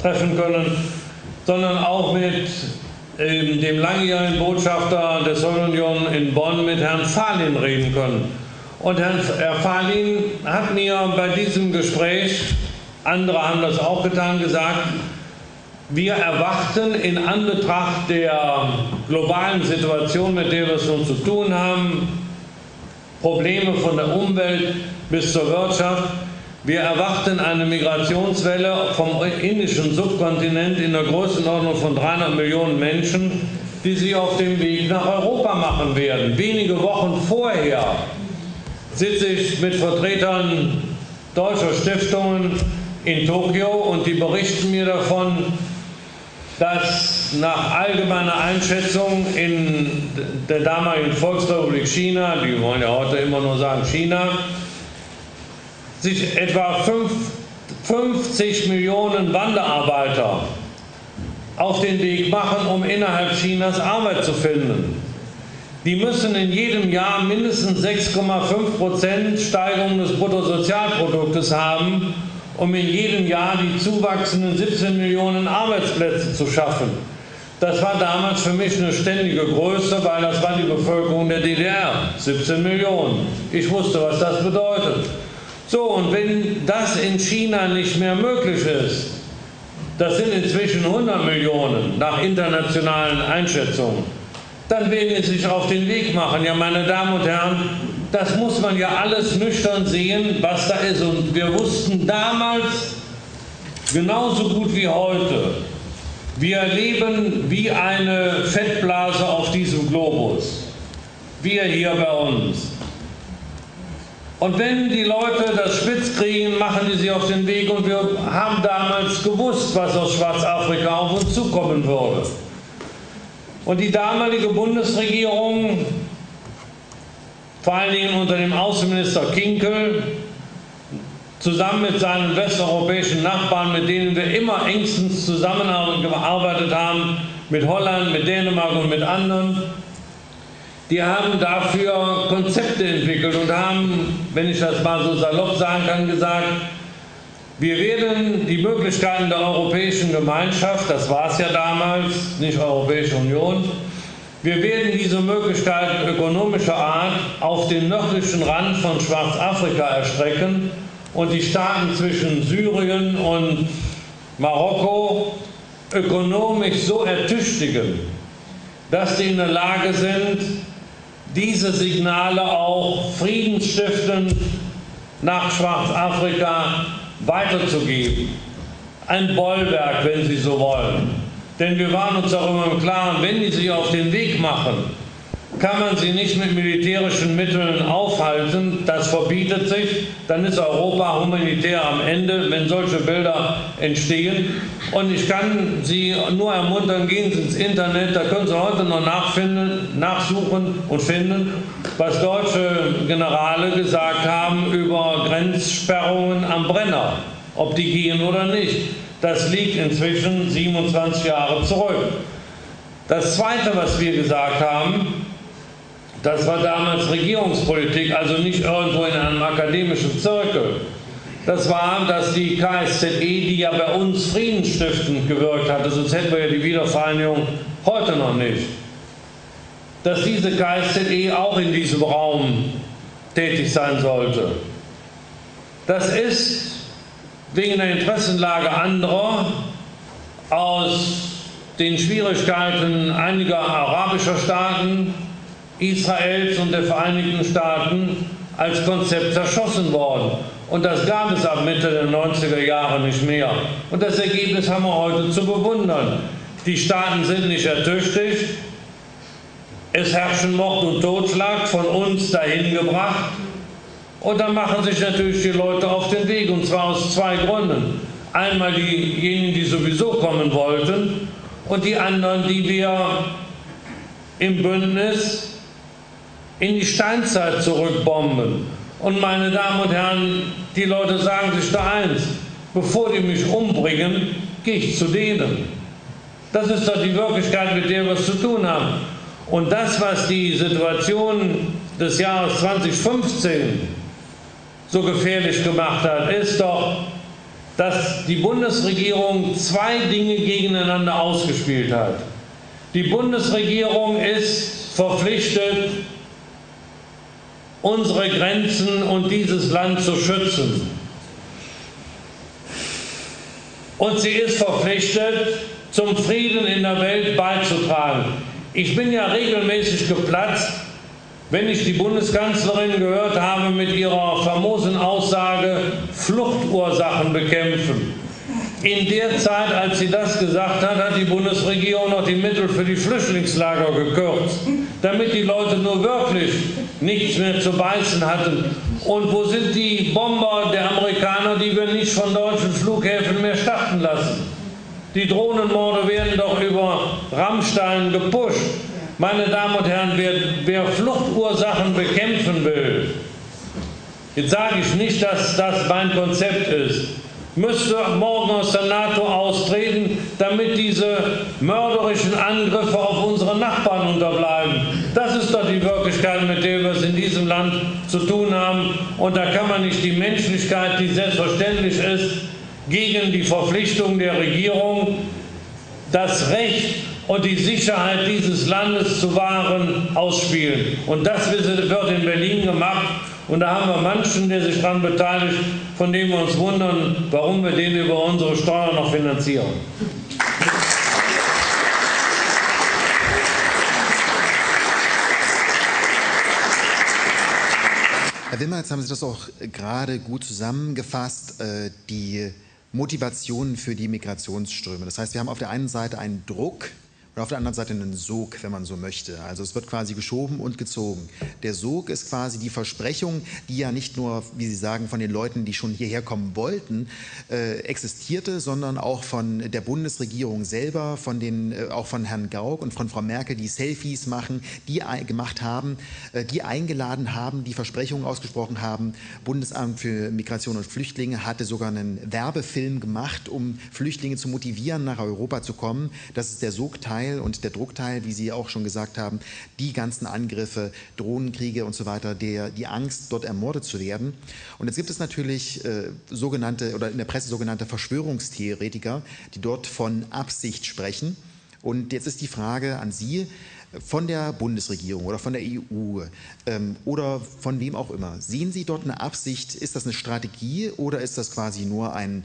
S3: treffen können, sondern auch mit ähm, dem langjährigen Botschafter der Sowjetunion in Bonn, mit Herrn Falin, reden können. Und Herr, Falin hat mir bei diesem Gespräch andere haben das auch getan, gesagt, wir erwarten in Anbetracht der globalen Situation, mit der wir es nun zu tun haben, Probleme von der Umwelt bis zur Wirtschaft, wir erwarten eine Migrationswelle vom indischen Subkontinent in der Größenordnung von 300 Millionen Menschen, die sich auf dem Weg nach Europa machen werden. Wenige Wochen vorher sitze ich mit Vertretern deutscher Stiftungen in Tokio und die berichten mir davon, dass nach allgemeiner Einschätzung in der damaligen Volksrepublik China, die wollen ja heute immer nur sagen China, sich etwa 50 Millionen Wanderarbeiter auf den Weg machen, um innerhalb Chinas Arbeit zu finden. Die müssen in jedem Jahr mindestens 6,5 Prozent Steigerung des Bruttosozialproduktes haben, um in jedem Jahr die zuwachsenden 17 Millionen Arbeitsplätze zu schaffen. Das war damals für mich eine ständige Größe, weil das war die Bevölkerung der DDR, 17 Millionen. Ich wusste, was das bedeutet. So, und wenn das in China nicht mehr möglich ist, das sind inzwischen 100 Millionen nach internationalen Einschätzungen, dann werden sie sich auf den Weg machen. Ja, meine Damen und Herren, das muss man ja alles nüchtern sehen, was da ist. Und wir wussten damals genauso gut wie heute, wir leben wie eine Fettblase auf diesem Globus. Wir hier bei uns. Und wenn die Leute das spitz kriegen, machen die sich auf den Weg und wir haben damals gewusst, was aus Schwarzafrika auf uns zukommen würde. Und die damalige Bundesregierung, vor allen Dingen unter dem Außenminister Kinkel, zusammen mit seinen westeuropäischen Nachbarn, mit denen wir immer engstens zusammengearbeitet haben, mit Holland, mit Dänemark und mit anderen, die haben dafür Konzepte entwickelt und haben, wenn ich das mal so salopp sagen kann, gesagt, wir werden die Möglichkeiten der Europäischen Gemeinschaft, das war es ja damals, nicht Europäische Union, wir werden diese Möglichkeiten ökonomischer Art auf den nördlichen Rand von Schwarzafrika erstrecken und die Staaten zwischen Syrien und Marokko ökonomisch so ertüchtigen, dass sie in der Lage sind, diese Signale auch friedensstiftend nach Schwarzafrika weiterzugeben. Ein Bollwerk, wenn Sie so wollen. Denn wir waren uns darüber im Klaren, wenn die sich auf den Weg machen, kann man sie nicht mit militärischen Mitteln aufhalten. Das verbietet sich. Dann ist Europa humanitär am Ende, wenn solche Bilder entstehen. Und ich kann Sie nur ermuntern, gehen Sie ins Internet, da können Sie heute noch nachfinden, nachsuchen und finden, was deutsche Generale gesagt haben über Grenzsperrungen am Brenner, ob die gehen oder nicht. Das liegt inzwischen 27 Jahre zurück. Das Zweite, was wir gesagt haben, das war damals Regierungspolitik, also nicht irgendwo in einem akademischen Zirkel. Das war, dass die KSZE, die ja bei uns friedensstiftend gewirkt hatte, sonst hätten wir ja die Wiedervereinigung heute noch nicht, dass diese KSZE auch in diesem Raum tätig sein sollte. Das ist wegen der Interessenlage anderer aus den Schwierigkeiten einiger arabischer Staaten Israels und der Vereinigten Staaten als Konzept zerschossen worden. Und das gab es ab Mitte der 90er Jahre nicht mehr. Und das Ergebnis haben wir heute zu bewundern. Die Staaten sind nicht ertüchtigt. Es herrschen Mord und Totschlag von uns dahin gebracht. Und dann machen sich natürlich die Leute auf den Weg, und zwar aus zwei Gründen. Einmal diejenigen, die sowieso kommen wollten, und die anderen, die wir im Bündnis in die Steinzeit zurückbomben. Und meine Damen und Herren, die Leute sagen sich da eins, bevor die mich umbringen, gehe ich zu denen. Das ist doch die Wirklichkeit, mit der wir es zu tun haben. Und das, was die Situation des Jahres 2015 so gefährlich gemacht hat, ist doch, dass die Bundesregierung zwei Dinge gegeneinander ausgespielt hat. Die Bundesregierung ist verpflichtet, unsere Grenzen und dieses Land zu schützen. Und sie ist verpflichtet, zum Frieden in der Welt beizutragen. Ich bin ja regelmäßig geplatzt, wenn ich die Bundeskanzlerin gehört habe mit ihrer famosen Aussage, Fluchtursachen bekämpfen. In der Zeit, als sie das gesagt hat, hat die Bundesregierung noch die Mittel für die Flüchtlingslager gekürzt, damit die Leute nur wirklich nichts mehr zu beißen hatten. Und wo sind die Bomber der Amerikaner, die wir nicht von deutschen Flughäfen mehr starten lassen? Die Drohnenmorde werden doch über Rammstein gepusht. Meine Damen und Herren, wer, wer Fluchtursachen bekämpfen will, jetzt sage ich nicht, dass das mein Konzept ist, müsste morgen aus der NATO austreten, damit diese mörderischen Angriffe auf unsere Nachbarn unterbleiben. Das ist doch die Wirklichkeit, mit der wir es in diesem Land zu tun haben. Und da kann man nicht die Menschlichkeit, die selbstverständlich ist, gegen die Verpflichtung der Regierung, das Recht und die Sicherheit dieses Landes zu wahren, ausspielen. Und das wird in Berlin gemacht. Und da haben wir manchen, der sich daran beteiligt, von dem wir uns wundern, warum wir den über unsere Steuern noch finanzieren.
S2: Herr Wimmer, jetzt haben Sie das auch gerade gut zusammengefasst. Äh, die Motivationen für die Migrationsströme. Das heißt, wir haben auf der einen Seite einen Druck und auf der anderen Seite einen Sog, wenn man so möchte. Also es wird quasi geschoben und gezogen. Der Sog ist quasi die Versprechung, die ja nicht nur, wie Sie sagen, von den Leuten, die schon hierher kommen wollten, äh, existierte, sondern auch von der Bundesregierung selber, von den, äh, auch von Herrn Gauck und von Frau Merkel, die Selfies machen, die gemacht haben, äh, die eingeladen haben, die Versprechungen ausgesprochen haben. Bundesamt für Migration und Flüchtlinge hatte sogar einen Werbefilm gemacht, um Flüchtlinge zu motivieren, nach Europa zu kommen. Das ist der Sogteil Teil und der Druckteil, wie Sie auch schon gesagt haben, die ganzen Angriffe, Drohnenkriege und so weiter, der, die Angst, dort ermordet zu werden. Und jetzt gibt es natürlich äh, sogenannte oder in der Presse sogenannte Verschwörungstheoretiker, die dort von Absicht sprechen. Und jetzt ist die Frage an Sie, von der Bundesregierung oder von der EU ähm, oder von wem auch immer. Sehen Sie dort eine Absicht? Ist das eine Strategie oder ist das quasi nur ein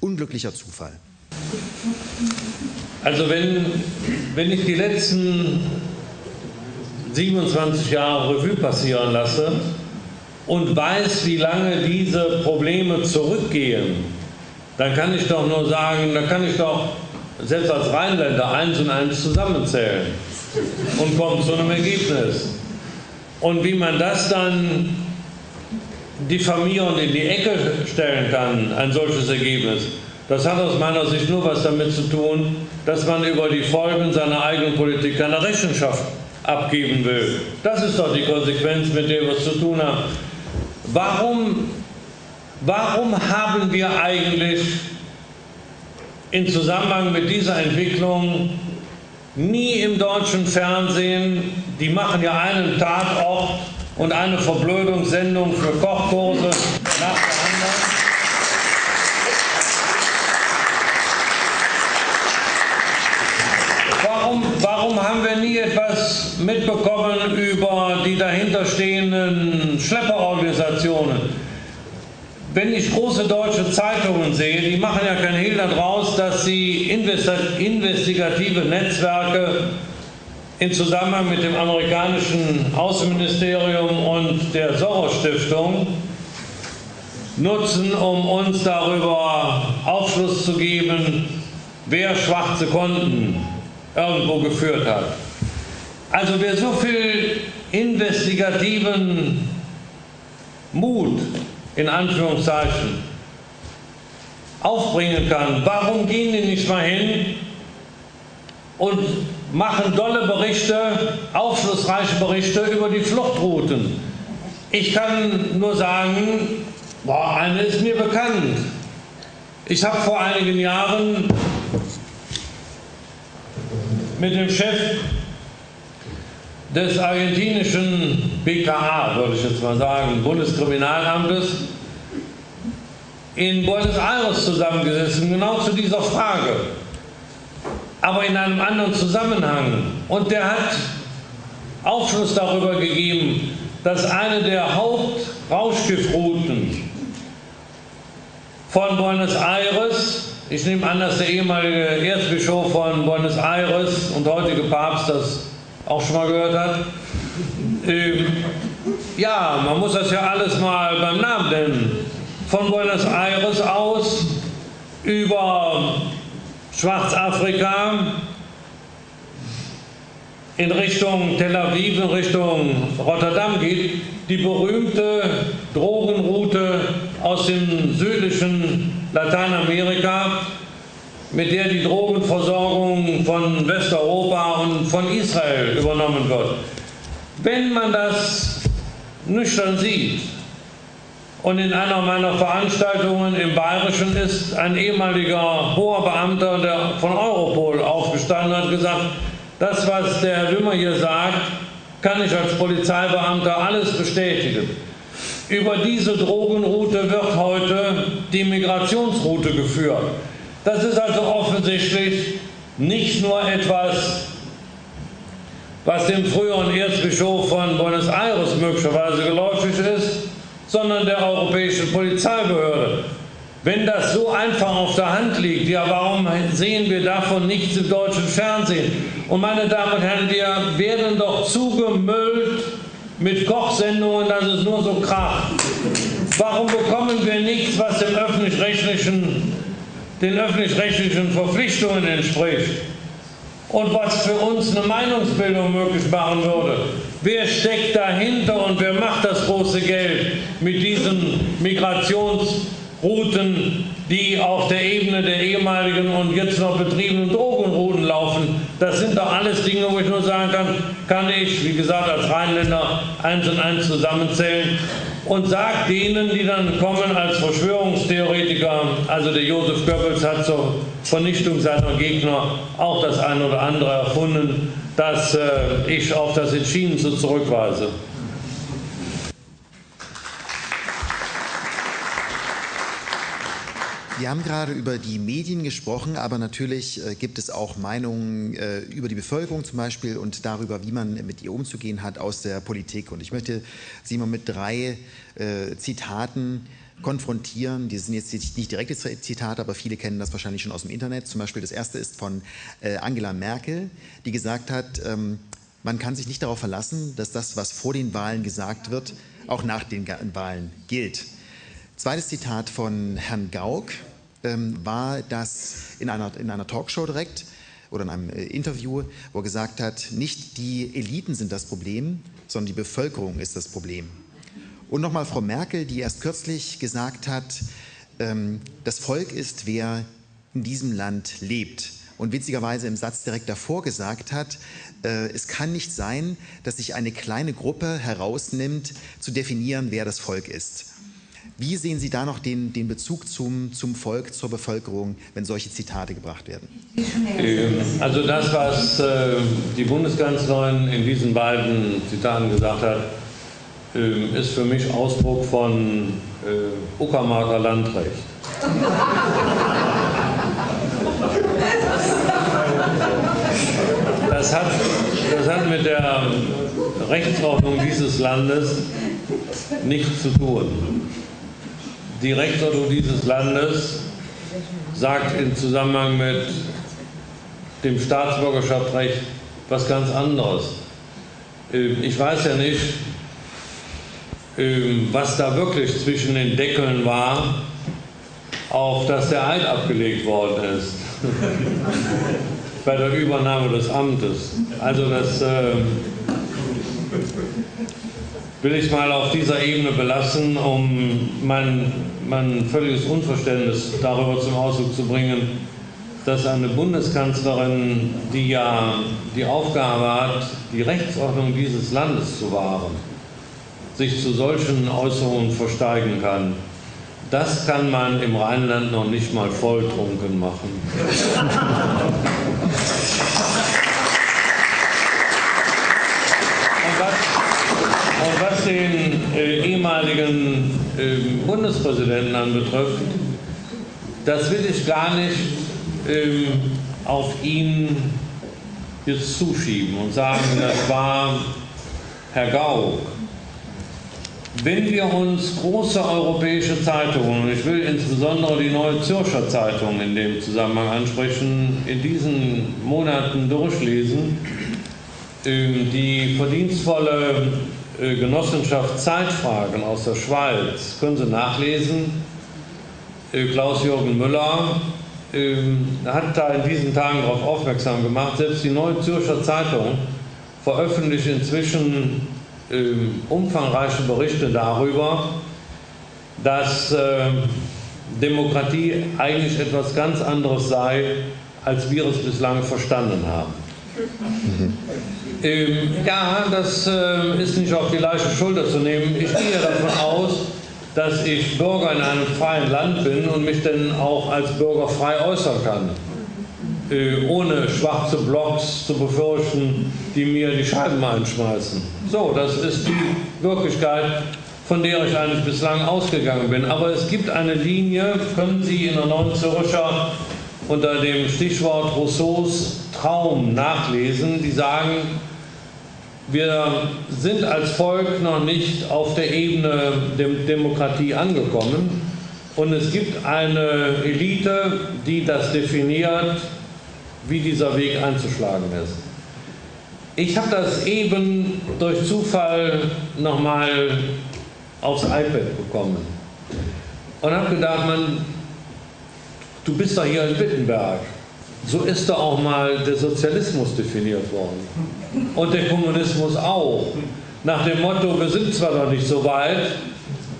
S2: unglücklicher Zufall?
S3: Also wenn, wenn ich die letzten 27 Jahre Revue passieren lasse und weiß, wie lange diese Probleme zurückgehen, dann kann ich doch nur sagen, da kann ich doch selbst als Rheinländer eins und eins zusammenzählen und komme zu einem Ergebnis. Und wie man das dann diffamierend in die Ecke stellen kann, ein solches Ergebnis, das hat aus meiner Sicht nur was damit zu tun, dass man über die Folgen seiner eigenen Politik keine Rechenschaft abgeben will. Das ist doch die Konsequenz, mit der wir es zu tun haben. Warum, warum haben wir eigentlich in Zusammenhang mit dieser Entwicklung nie im deutschen Fernsehen, die machen ja einen Tatort und eine Verblödungssendung für Kochkurse nach der anderen, warum, haben wir nie etwas mitbekommen über die dahinterstehenden Schlepperorganisationen? Wenn ich große deutsche Zeitungen sehe, die machen ja kein Hehl daraus, dass sie investigative Netzwerke in Zusammenhang mit dem amerikanischen Außenministerium und der Soros-Stiftung nutzen, um uns darüber Aufschluss zu geben, wer schwarze Konten irgendwo geführt hat. Also wer so viel investigativen Mut in Anführungszeichen aufbringen kann, warum gehen die nicht mal hin und machen dolle Berichte, aufschlussreiche Berichte über die Fluchtrouten? Ich kann nur sagen, boah, eine ist mir bekannt. Ich habe vor einigen Jahren mit dem Chef des argentinischen BKA, würde ich jetzt mal sagen, Bundeskriminalamtes, in Buenos Aires zusammengesessen, genau zu dieser Frage, aber in einem anderen Zusammenhang. Und der hat Aufschluss darüber gegeben, dass eine der Hauptrauschgiftrouten von Buenos Aires Ich nehme an, dass der ehemalige Erzbischof von Buenos Aires und heutige Papst das auch schon mal gehört hat. Ähm, ja, man muss das ja alles mal beim Namen nennen. Von Buenos Aires aus über Schwarzafrika in Richtung Tel Aviv, in Richtung Rotterdam geht, die berühmte Drogenroute aus dem südlichen Lateinamerika, mit der die Drogenversorgung von Westeuropa und von Israel übernommen wird. Wenn man das nüchtern sieht, und in einer meiner Veranstaltungen im Bayerischen ist ein ehemaliger hoher Beamter der von Europol aufgestanden und hat gesagt, das, was der Herr Wimmer hier sagt, kann ich als Polizeibeamter alles bestätigen. Über diese Drogenroute wird heute die Migrationsroute geführt. Das ist also offensichtlich nicht nur etwas, was dem früheren Erzbischof von Buenos Aires möglicherweise geläufig ist, sondern der europäischen Polizeibehörde. Wenn das so einfach auf der Hand liegt, ja, warum sehen wir davon nichts im deutschen Fernsehen? Und meine Damen und Herren, wir werden doch zugemüllt mit Kochsendungen, dass es nur so kracht. Warum bekommen wir nichts, was dem öffentlich-rechtlichen, den öffentlich-rechtlichen Verpflichtungen entspricht? und was für uns eine Meinungsbildung möglich machen würde. Wer steckt dahinter und wer macht das große Geld mit diesen Migrationsrouten, die auf der Ebene der ehemaligen und jetzt noch betriebenen Drogenrouten laufen? Das sind doch alles Dinge, wo ich nur sagen kann, kann ich, wie gesagt, als Rheinländer eins und eins zusammenzählen und sagt denen, die dann kommen als Verschwörungstheoretiker, also der Josef Goebbels hat zur Vernichtung seiner Gegner auch das eine oder andere erfunden, dass äh, ich auf das Entschieden zurückweise.
S2: Wir haben gerade über die Medien gesprochen, aber natürlich äh, gibt es auch Meinungen äh, über die Bevölkerung zum Beispiel und darüber, wie man mit ihr umzugehen hat aus der Politik. Und ich möchte Sie mal mit drei äh, Zitaten konfrontieren. Die sind jetzt nicht direkte Zitate, aber viele kennen das wahrscheinlich schon aus dem Internet. Zum Beispiel das erste ist von Angela Merkel, die gesagt hat, ähm, man kann sich nicht darauf verlassen, dass das, was vor den Wahlen gesagt wird, auch nach den Wahlen gilt. Zweites Zitat von Herrn Gauck ähm, war das in einer, in einer Talkshow direkt oder in einem äh, Interview, wo er gesagt hat, nicht die Eliten sind das Problem, sondern die Bevölkerung ist das Problem. Und nochmal Frau Merkel, die erst kürzlich gesagt hat, ähm, das Volk ist, wer in diesem Land lebt. Und witzigerweise im Satz direkt davor gesagt hat, äh, es kann nicht sein, dass sich eine kleine Gruppe herausnimmt, zu definieren, wer das Volk ist. Wie sehen Sie da noch den, den Bezug zum, zum Volk, zur Bevölkerung, wenn solche Zitate gebracht werden?
S3: Ähm, also das, was äh, die Bundeskanzlerin in diesen beiden Zitaten gesagt hat, ähm, ist für mich Ausdruck von äh, Uckermarker Landrecht. Das hat, das hat mit der Rechtsordnung dieses Landes nichts zu tun Rechtsordnung dieses Landes sagt im Zusammenhang mit dem Staatsbürgerschaftsrecht was ganz anderes. Ähm, ich weiß ja nicht, ähm, was da wirklich zwischen den Deckeln war, auf das der Eid abgelegt worden ist. Bei der Übernahme des Amtes. Also das äh, will ich mal auf dieser Ebene belassen, um mein, mein völliges Unverständnis darüber zum Ausdruck zu bringen, dass eine Bundeskanzlerin, die ja die Aufgabe hat, die Rechtsordnung dieses Landes zu wahren, sich zu solchen Äußerungen versteigen kann. Das kann man im Rheinland noch nicht mal volltrunken machen. Und was den äh, ehemaligen äh, Bundespräsidenten anbetrifft, das will ich gar nicht äh, auf ihn jetzt zuschieben und sagen, das war Herr Gauck. Wenn wir uns große europäische Zeitungen, und ich will insbesondere die Neue Zürcher Zeitung in dem Zusammenhang ansprechen, in diesen Monaten durchlesen, ähm, die verdienstvolle Genossenschaft Zeitfragen aus der Schweiz, können Sie nachlesen, äh, Klaus-Jürgen Müller ähm, hat da in diesen Tagen darauf aufmerksam gemacht, selbst die Neue Zürcher Zeitung veröffentlicht inzwischen ähm, umfangreiche Berichte darüber, dass äh, Demokratie eigentlich etwas ganz anderes sei, als wir es bislang verstanden haben. Mhm. Ähm, ja, das äh, ist nicht auf die leichte Schulter zu nehmen. Ich gehe davon aus, dass ich Bürger in einem freien Land bin und mich dann auch als Bürger frei äußern kann. Äh, ohne schwarze Blocks zu befürchten, die mir die Scheiben einschmeißen. So, das ist die Wirklichkeit, von der ich eigentlich bislang ausgegangen bin. Aber es gibt eine Linie, können Sie in der Neuen Zürcher unter dem Stichwort Rousseaus Traum nachlesen, die sagen, wir sind als Volk noch nicht auf der Ebene der Demokratie angekommen und es gibt eine Elite, die das definiert, wie dieser Weg einzuschlagen ist. Ich habe das eben durch Zufall nochmal aufs iPad bekommen und habe gedacht, man, du bist doch hier in Wittenberg. So ist da auch mal der Sozialismus definiert worden. Und der Kommunismus auch. Nach dem Motto, wir sind zwar noch nicht so weit,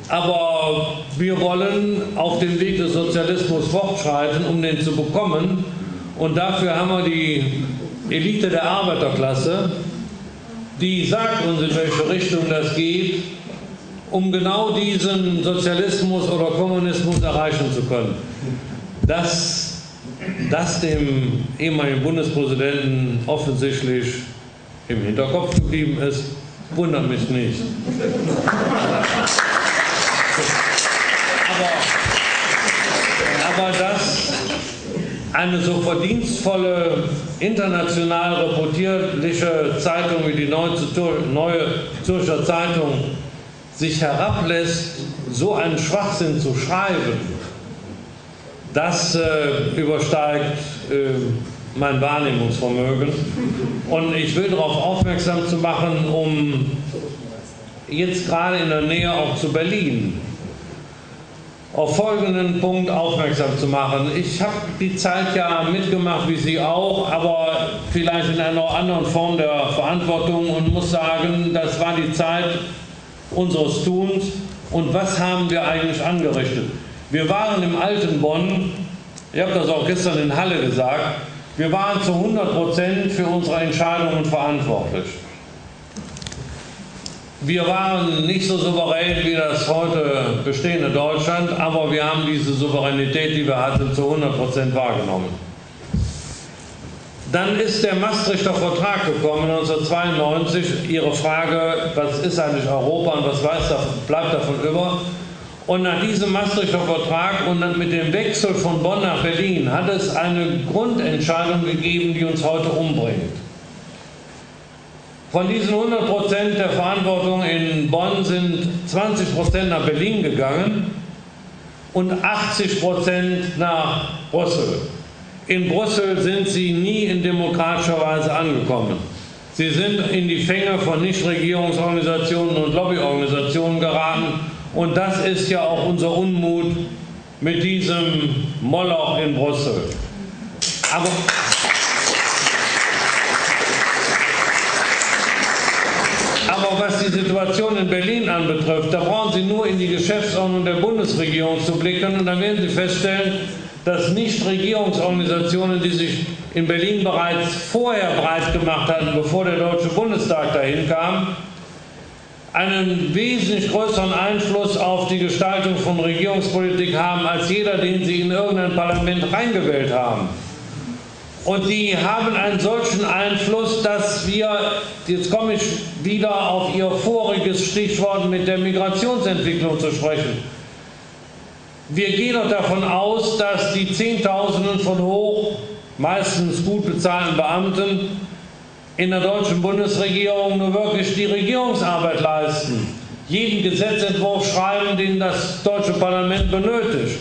S3: aber wir wollen auf dem Weg des Sozialismus fortschreiten, um den zu bekommen. Und dafür haben wir die Elite der Arbeiterklasse, die sagt uns, in welche Richtung das geht, um genau diesen Sozialismus oder Kommunismus erreichen zu können. Dass das dem ehemaligen Bundespräsidenten offensichtlich im Hinterkopf geblieben ist, wundert mich nicht. Aber, aber dass eine so verdienstvolle, international reputierliche Zeitung wie die Neue Zürcher Zeitung sich herablässt, so einen Schwachsinn zu schreiben, das äh, übersteigt äh, mein Wahrnehmungsvermögen. Und ich will darauf aufmerksam zu machen, um jetzt gerade in der Nähe auch zu Berlin auf folgenden Punkt aufmerksam zu machen. Ich habe die Zeit ja mitgemacht, wie Sie auch, aber vielleicht in einer anderen Form der Verantwortung und muss sagen, das war die Zeit unseres Tuns. Und was haben wir eigentlich angerichtet? Wir waren im alten Bonn, ich habe das auch gestern in Halle gesagt, wir waren zu 100 Prozent für unsere Entscheidungen verantwortlich. Wir waren nicht so souverän wie das heute bestehende Deutschland, aber wir haben diese Souveränität, die wir hatten, zu 100 Prozent wahrgenommen. Dann ist der Maastrichter Vertrag gekommen 1992. Ihre Frage, was ist eigentlich Europa und was bleibt davon über? Und nach diesem Maastrichter Vertrag und mit dem Wechsel von Bonn nach Berlin hat es eine Grundentscheidung gegeben, die uns heute umbringt. Von diesen 100 Prozent der Verantwortung in Bonn sind 20 Prozent nach Berlin gegangen und 80 Prozent nach Brüssel. In Brüssel sind sie nie in demokratischer Weise angekommen. Sie sind in die Fänge von Nichtregierungsorganisationen und Lobbyorganisationen geraten und das ist ja auch unser Unmut mit diesem Moloch in Brüssel. Aber Aber was die Situation in Berlin anbetrifft, da brauchen Sie nur in die Geschäftsordnung der Bundesregierung zu blicken und dann werden Sie feststellen, dass Nichtregierungsorganisationen, die sich in Berlin bereits vorher breit gemacht hatten, bevor der Deutsche Bundestag dahin kam, einen wesentlich größeren Einfluss auf die Gestaltung von Regierungspolitik haben als jeder, den sie in irgendein Parlament reingewählt haben. Und die haben einen solchen Einfluss, dass wir, jetzt komme ich wieder auf Ihr voriges Stichwort mit der Migrationsentwicklung zu sprechen. Wir gehen doch davon aus, dass die Zehntausenden von hoch, meistens gut bezahlten Beamten in der deutschen Bundesregierung nur wirklich die Regierungsarbeit leisten. jeden Gesetzentwurf schreiben, den das deutsche Parlament benötigt.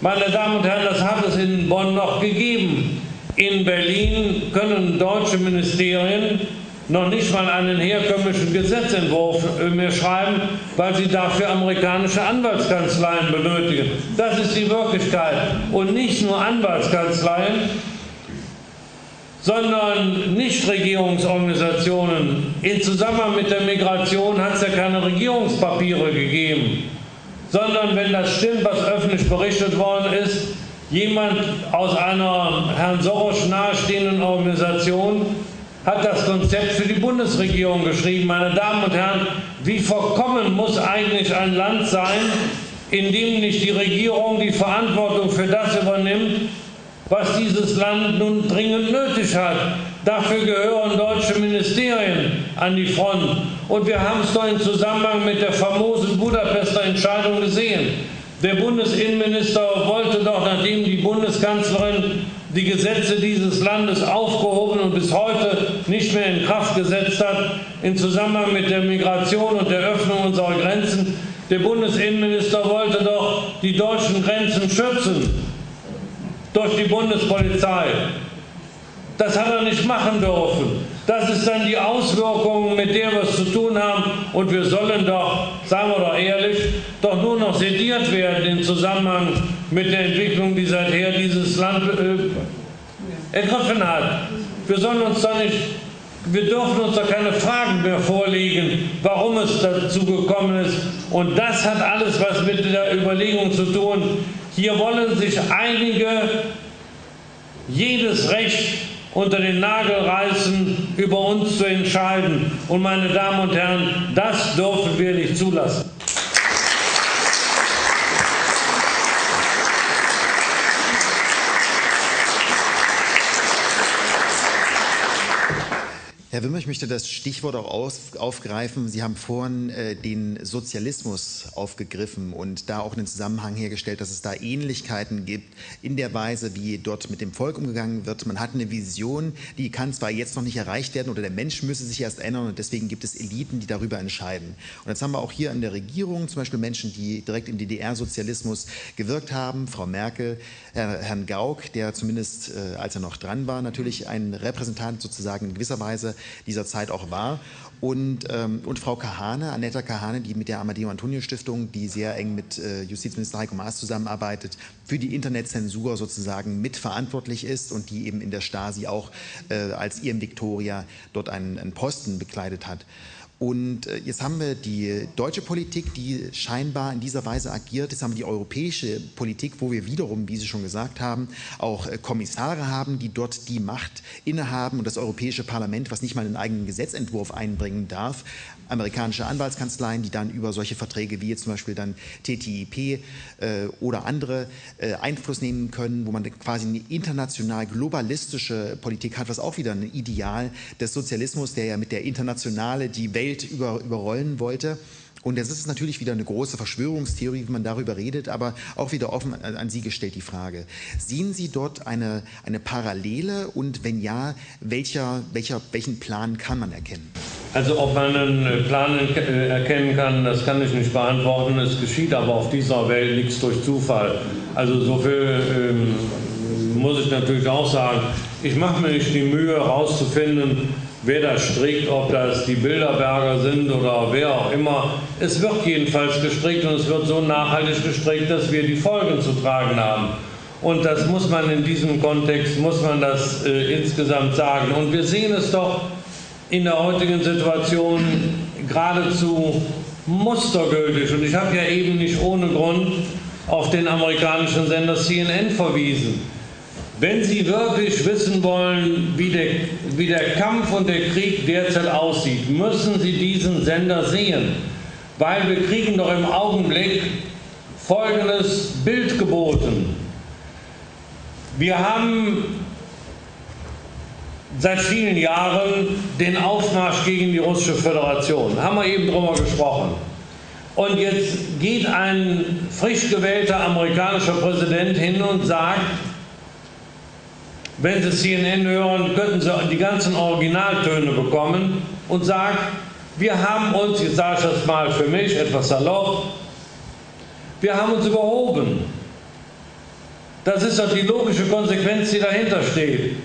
S3: Meine Damen und Herren, das hat es in Bonn noch gegeben. In Berlin können deutsche Ministerien noch nicht mal einen herkömmlichen Gesetzentwurf äh, mehr schreiben, weil sie dafür amerikanische Anwaltskanzleien benötigen. Das ist die Wirklichkeit. Und nicht nur Anwaltskanzleien, sondern Nichtregierungsorganisationen. In Zusammenhang mit der Migration hat es ja keine Regierungspapiere gegeben, sondern wenn das stimmt, was öffentlich berichtet worden ist, jemand aus einer Herrn Soros nahestehenden Organisation hat das Konzept für die Bundesregierung geschrieben. Meine Damen und Herren, wie verkommen muss eigentlich ein Land sein, in dem nicht die Regierung die Verantwortung für das übernimmt, was dieses Land nun dringend nötig hat. Dafür gehören deutsche Ministerien an die Front. Und wir haben es doch im Zusammenhang mit der famosen Budapester Entscheidung gesehen. Der Bundesinnenminister wollte doch, nachdem die Bundeskanzlerin die Gesetze dieses Landes aufgehoben und bis heute nicht mehr in Kraft gesetzt hat, im Zusammenhang mit der Migration und der Öffnung unserer Grenzen, der Bundesinnenminister wollte doch die deutschen Grenzen schützen durch die Bundespolizei. Das hat er nicht machen dürfen. Das ist dann die Auswirkung, mit der wir es zu tun haben. Und wir sollen doch, sagen wir doch ehrlich, doch nur noch sediert werden im Zusammenhang mit der Entwicklung, die seither dieses Land äh, ergriffen hat. Wir sollen uns doch nicht, wir dürfen uns doch keine Fragen mehr vorlegen, warum es dazu gekommen ist. Und das hat alles was mit der Überlegung zu tun. Hier wollen sich einige jedes Recht unter den Nagel reißen, über uns zu entscheiden. Und meine Damen und Herren, das dürfen wir nicht zulassen.
S2: Herr Wimmer, ich möchte das Stichwort auch auf, aufgreifen. Sie haben vorhin äh, den Sozialismus aufgegriffen und da auch einen Zusammenhang hergestellt, dass es da Ähnlichkeiten gibt in der Weise, wie dort mit dem Volk umgegangen wird. Man hat eine Vision, die kann zwar jetzt noch nicht erreicht werden oder der Mensch müsse sich erst ändern und deswegen gibt es Eliten, die darüber entscheiden. Und jetzt haben wir auch hier in der Regierung zum Beispiel Menschen, die direkt im DDR-Sozialismus gewirkt haben, Frau Merkel, Herr, Herrn Gauck, der zumindest, äh, als er noch dran war, natürlich ein Repräsentant sozusagen in gewisser Weise dieser Zeit auch war. Und, ähm, und Frau Kahane, Annetta Kahane, die mit der Amadeo Antonio Stiftung, die sehr eng mit äh, Justizminister Heiko Maas zusammenarbeitet, für die Internetzensur sozusagen mitverantwortlich ist und die eben in der Stasi auch äh, als IM Victoria dort einen, einen Posten bekleidet hat. Und äh, jetzt haben wir die deutsche Politik, die scheinbar in dieser Weise agiert. Jetzt haben wir die europäische Politik, wo wir wiederum, wie Sie schon gesagt haben, auch äh, Kommissare haben, die dort die Macht innehaben und das Europäische Parlament, was nicht mal einen eigenen Gesetzentwurf einbringen darf, amerikanische Anwaltskanzleien, die dann über solche Verträge wie jetzt zum Beispiel dann TTIP äh, oder andere äh, Einfluss nehmen können, wo man quasi eine international globalistische Politik hat, was auch wieder ein Ideal des Sozialismus, der ja mit der Internationale die Welt über, überrollen wollte. Und jetzt ist natürlich wieder eine große Verschwörungstheorie, wie man darüber redet, aber auch wieder offen an, an Sie gestellt die Frage. Sehen Sie dort eine, eine Parallele und wenn ja, welcher, welcher, welchen Plan kann man erkennen?
S3: Also ob man einen Plan äh, erkennen kann, das kann ich nicht beantworten. Es geschieht aber auf dieser Welt nichts durch Zufall. Also so viel ähm, muss ich natürlich auch sagen. Ich mache mir nicht die Mühe herauszufinden, wer das strickt, ob das die Bilderberger sind oder wer auch immer. Es wird jedenfalls gestrickt und es wird so nachhaltig gestrickt, dass wir die Folgen zu tragen haben. Und das muss man in diesem Kontext, muss man das äh, insgesamt sagen. Und wir sehen es doch in der heutigen Situation geradezu mustergültig. Und ich habe ja eben nicht ohne Grund auf den amerikanischen Sender CNN verwiesen. Wenn Sie wirklich wissen wollen, wie der, wie der Kampf und der Krieg derzeit aussieht, müssen Sie diesen Sender sehen, weil wir kriegen doch im Augenblick folgendes Bild geboten. Wir haben seit vielen Jahren den Aufmarsch gegen die russische Föderation. Haben wir eben drüber gesprochen. Und jetzt geht ein frisch gewählter amerikanischer Präsident hin und sagt, wenn Sie CNN hören, könnten Sie die ganzen Originaltöne bekommen und sagt, Wir haben uns, jetzt sage ich das mal für mich etwas salopp, wir haben uns überhoben. Das ist doch die logische Konsequenz, die dahinter steht.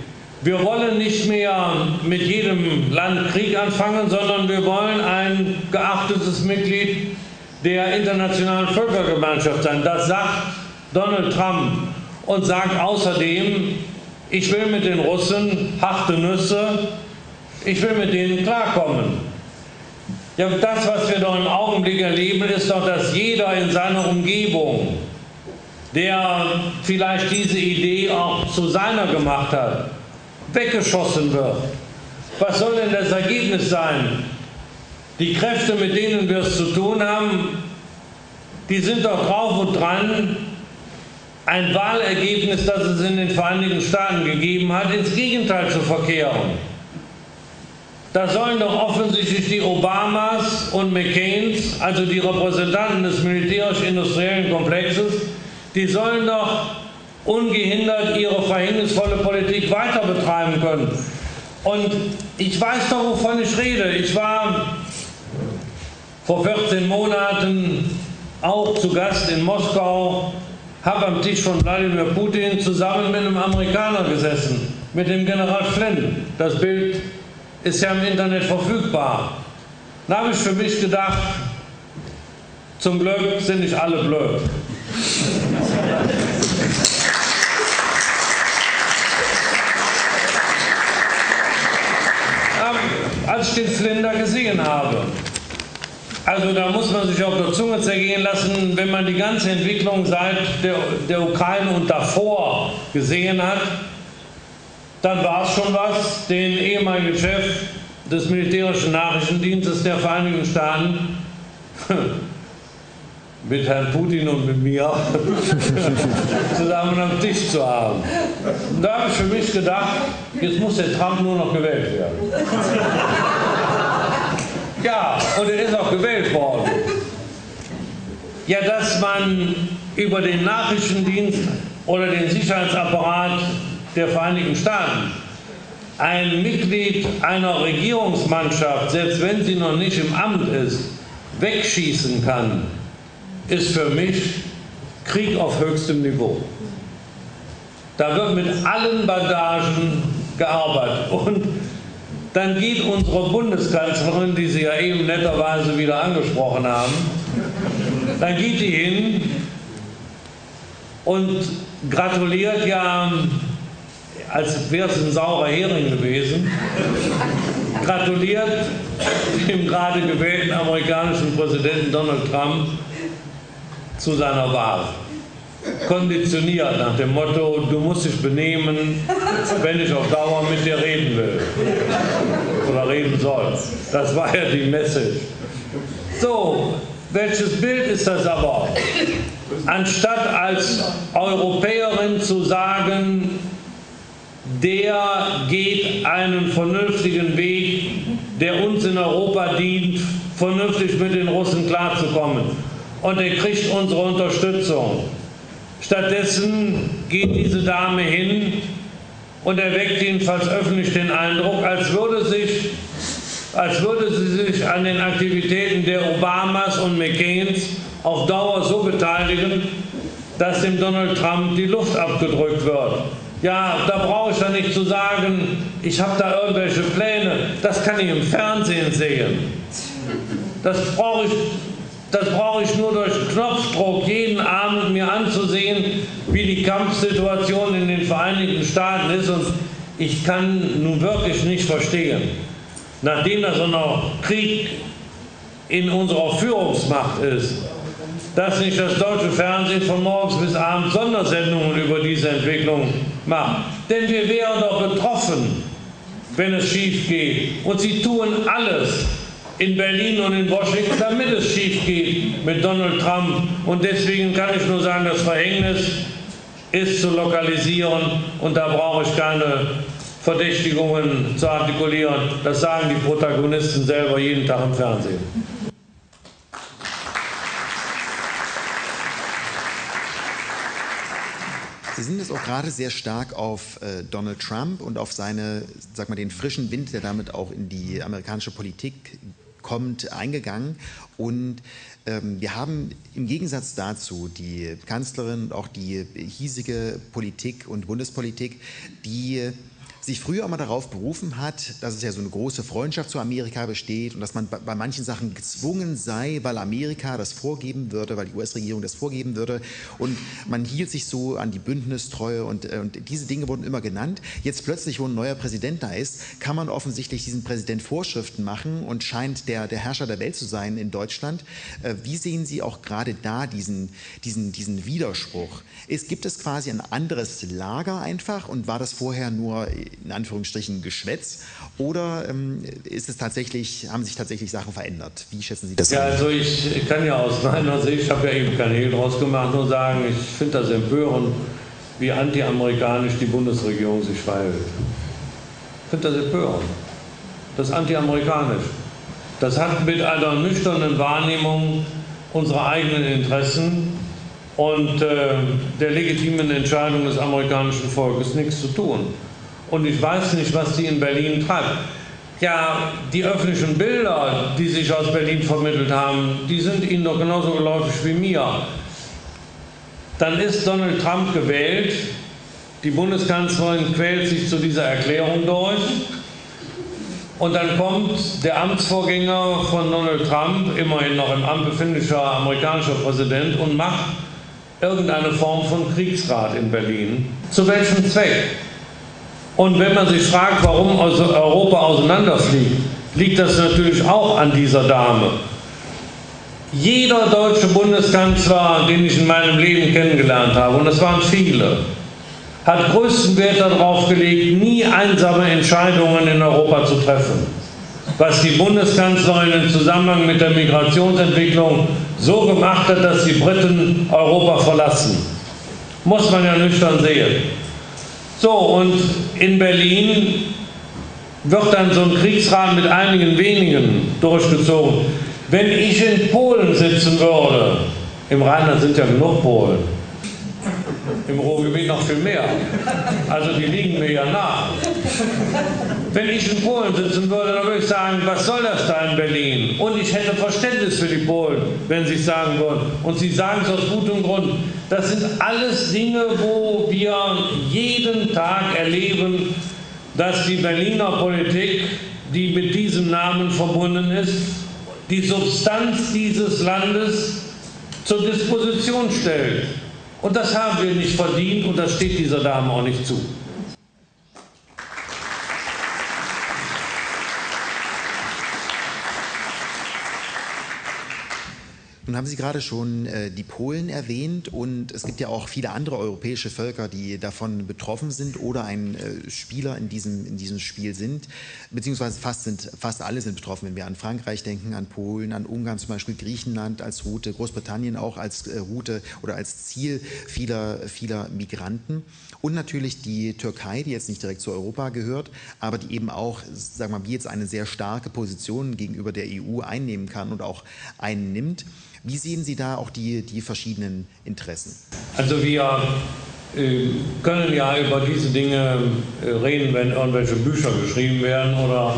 S3: Wir wollen nicht mehr mit jedem Land Krieg anfangen, sondern wir wollen ein geachtetes Mitglied der internationalen Völkergemeinschaft sein. Das sagt Donald Trump und sagt außerdem, ich will mit den Russen harte Nüsse, ich will mit denen klarkommen. Ja, das, was wir doch im Augenblick erleben, ist doch, dass jeder in seiner Umgebung, der vielleicht diese Idee auch zu seiner gemacht hat, weggeschossen wird. Was soll denn das Ergebnis sein? Die Kräfte, mit denen wir es zu tun haben, die sind doch drauf und dran, ein Wahlergebnis, das es in den Vereinigten Staaten gegeben hat, ins Gegenteil zu verkehren. Da sollen doch offensichtlich die Obamas und McCains, also die Repräsentanten des militärisch-industriellen Komplexes, die sollen doch ungehindert ihre verhängnisvolle Politik weiter betreiben können. Und ich weiß doch, wovon ich rede. Ich war vor 14 Monaten auch zu Gast in Moskau, habe am Tisch von Wladimir Putin zusammen mit einem Amerikaner gesessen, mit dem General Flynn. Das Bild ist ja im Internet verfügbar. Da habe ich für mich gedacht, zum Glück sind nicht alle blöd. Als ich den Flinder gesehen habe, also da muss man sich auf der Zunge zergehen lassen, wenn man die ganze Entwicklung seit der, der Ukraine und davor gesehen hat, dann war es schon was, den ehemaligen Chef des militärischen Nachrichtendienstes der Vereinigten Staaten mit Herrn Putin und mit mir zusammen am Tisch zu haben. Und da habe ich für mich gedacht, jetzt muss der Trump nur noch gewählt werden. Ja, und er ist auch gewählt worden. Ja, dass man über den Nachrichtendienst oder den Sicherheitsapparat der Vereinigten Staaten ein Mitglied einer Regierungsmannschaft, selbst wenn sie noch nicht im Amt ist, wegschießen kann, ist für mich Krieg auf höchstem Niveau. Da wird mit allen Bandagen gearbeitet. Und dann geht unsere Bundeskanzlerin, die Sie ja eben netterweise wieder angesprochen haben, dann geht die hin und gratuliert ja als wäre es ein saurer Hering gewesen, gratuliert dem gerade gewählten amerikanischen Präsidenten Donald Trump zu seiner Wahl. Konditioniert nach dem Motto, du musst dich benehmen, wenn ich auf Dauer mit dir reden will oder reden soll. Das war ja die Message. So, welches Bild ist das aber? Anstatt als Europäerin zu sagen, der geht einen vernünftigen Weg, der uns in Europa dient, vernünftig mit den Russen klarzukommen. Und er kriegt unsere Unterstützung. Stattdessen geht diese Dame hin und erweckt jedenfalls öffentlich den Eindruck, als würde, sich, als würde sie sich an den Aktivitäten der Obamas und McCains auf Dauer so beteiligen, dass dem Donald Trump die Luft abgedrückt wird. Ja, da brauche ich ja nicht zu sagen, ich habe da irgendwelche Pläne. Das kann ich im Fernsehen sehen. Das brauche ich, das brauche ich nur durch Knopfdruck jeden Abend mir anzusehen, wie die Kampfsituation in den Vereinigten Staaten ist. Und ich kann nun wirklich nicht verstehen, nachdem das so noch Krieg in unserer Führungsmacht ist, dass nicht das deutsche Fernsehen von morgens bis abends Sondersendungen über diese Entwicklung macht. Denn wir wären doch betroffen, wenn es schief geht. Und sie tun alles in Berlin und in Washington, damit es schief geht mit Donald Trump. Und deswegen kann ich nur sagen, das Verhängnis ist zu lokalisieren und da brauche ich keine Verdächtigungen zu artikulieren. Das sagen die Protagonisten selber jeden Tag im Fernsehen.
S2: Sie sind jetzt auch gerade sehr stark auf äh, Donald Trump und auf seine, sag mal, den frischen Wind, der damit auch in die amerikanische Politik kommt, eingegangen. Und ähm, wir haben im Gegensatz dazu die Kanzlerin und auch die hiesige Politik und Bundespolitik, die sich früher immer darauf berufen hat, dass es ja so eine große Freundschaft zu Amerika besteht und dass man bei manchen Sachen gezwungen sei, weil Amerika das vorgeben würde, weil die US-Regierung das vorgeben würde. Und man hielt sich so an die Bündnistreue und, äh, und diese Dinge wurden immer genannt. Jetzt plötzlich, wo ein neuer Präsident da ist, kann man offensichtlich diesen Präsident Vorschriften machen und scheint der, der Herrscher der Welt zu sein in Deutschland. Äh, wie sehen Sie auch gerade da diesen, diesen, diesen Widerspruch? Ist, gibt es quasi ein anderes Lager einfach und war das vorher nur in Anführungsstrichen Geschwätz oder ähm, ist es tatsächlich, haben sich tatsächlich Sachen verändert? Wie schätzen Sie das?
S3: Ja, also ich kann ja aus meiner Sicht, ich habe ja eben kein Hehl draus gemacht, nur sagen, ich finde das empörend, wie anti-amerikanisch die Bundesregierung sich verhält. Ich finde das empörend. Das ist anti-amerikanisch. Das hat mit einer nüchternen Wahrnehmung unserer eigenen Interessen und äh, der legitimen Entscheidung des amerikanischen Volkes nichts zu tun und ich weiß nicht, was die in Berlin treibt. Ja, die öffentlichen Bilder, die sich aus Berlin vermittelt haben, die sind Ihnen doch genauso geläufig wie mir. Dann ist Donald Trump gewählt, die Bundeskanzlerin quält sich zu dieser Erklärung durch und dann kommt der Amtsvorgänger von Donald Trump, immerhin noch im Amt befindlicher amerikanischer Präsident, und macht irgendeine Form von Kriegsrat in Berlin. Zu welchem Zweck? Und wenn man sich fragt, warum Europa auseinanderfliegt, liegt das natürlich auch an dieser Dame. Jeder deutsche Bundeskanzler, den ich in meinem Leben kennengelernt habe, und das waren viele, hat größten Wert darauf gelegt, nie einsame Entscheidungen in Europa zu treffen. Was die Bundeskanzlerin im Zusammenhang mit der Migrationsentwicklung so gemacht hat, dass die Briten Europa verlassen. Muss man ja nüchtern sehen. So, und in Berlin wird dann so ein Kriegsrat mit einigen wenigen durchgezogen. Wenn ich in Polen sitzen würde, im Rheinland sind ja genug Polen, im Ruhrgebiet noch viel mehr. Also die liegen mir ja nah. Wenn ich in Polen sitzen würde, dann würde ich sagen, was soll das da in Berlin? Und ich hätte Verständnis für die Polen, wenn sie es sagen würden. Und sie sagen es aus gutem Grund. Das sind alles Dinge, wo wir jeden Tag erleben, dass die Berliner Politik, die mit diesem Namen verbunden ist, die Substanz dieses Landes zur Disposition stellt. Und das haben wir nicht verdient und das steht dieser Dame auch nicht zu.
S2: Nun haben Sie gerade schon äh, die Polen erwähnt und es gibt ja auch viele andere europäische Völker, die davon betroffen sind oder ein äh, Spieler in diesem, in diesem Spiel sind, beziehungsweise fast, sind, fast alle sind betroffen, wenn wir an Frankreich denken, an Polen, an Ungarn zum Beispiel, Griechenland als Route, Großbritannien auch als äh, Route oder als Ziel vieler, vieler Migranten und natürlich die Türkei, die jetzt nicht direkt zu Europa gehört, aber die eben auch, sagen wir mal, wie jetzt eine sehr starke Position gegenüber der EU einnehmen kann und auch einnimmt. Wie sehen Sie da auch die, die verschiedenen Interessen?
S3: Also wir äh, können ja über diese Dinge äh, reden, wenn irgendwelche Bücher geschrieben werden oder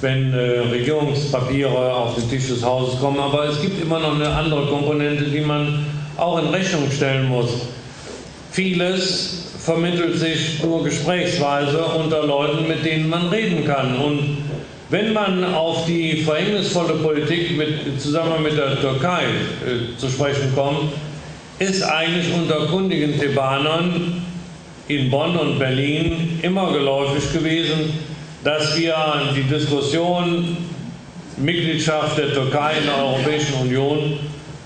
S3: wenn äh, Regierungspapiere auf den Tisch des Hauses kommen. Aber es gibt immer noch eine andere Komponente, die man auch in Rechnung stellen muss. Vieles vermittelt sich nur gesprächsweise unter Leuten, mit denen man reden kann. Und wenn man auf die verhängnisvolle Politik mit, zusammen mit der Türkei äh, zu sprechen kommt, ist eigentlich unter kundigen Thebanern in Bonn und Berlin immer geläufig gewesen, dass wir die Diskussion Mitgliedschaft der Türkei in der Europäischen Union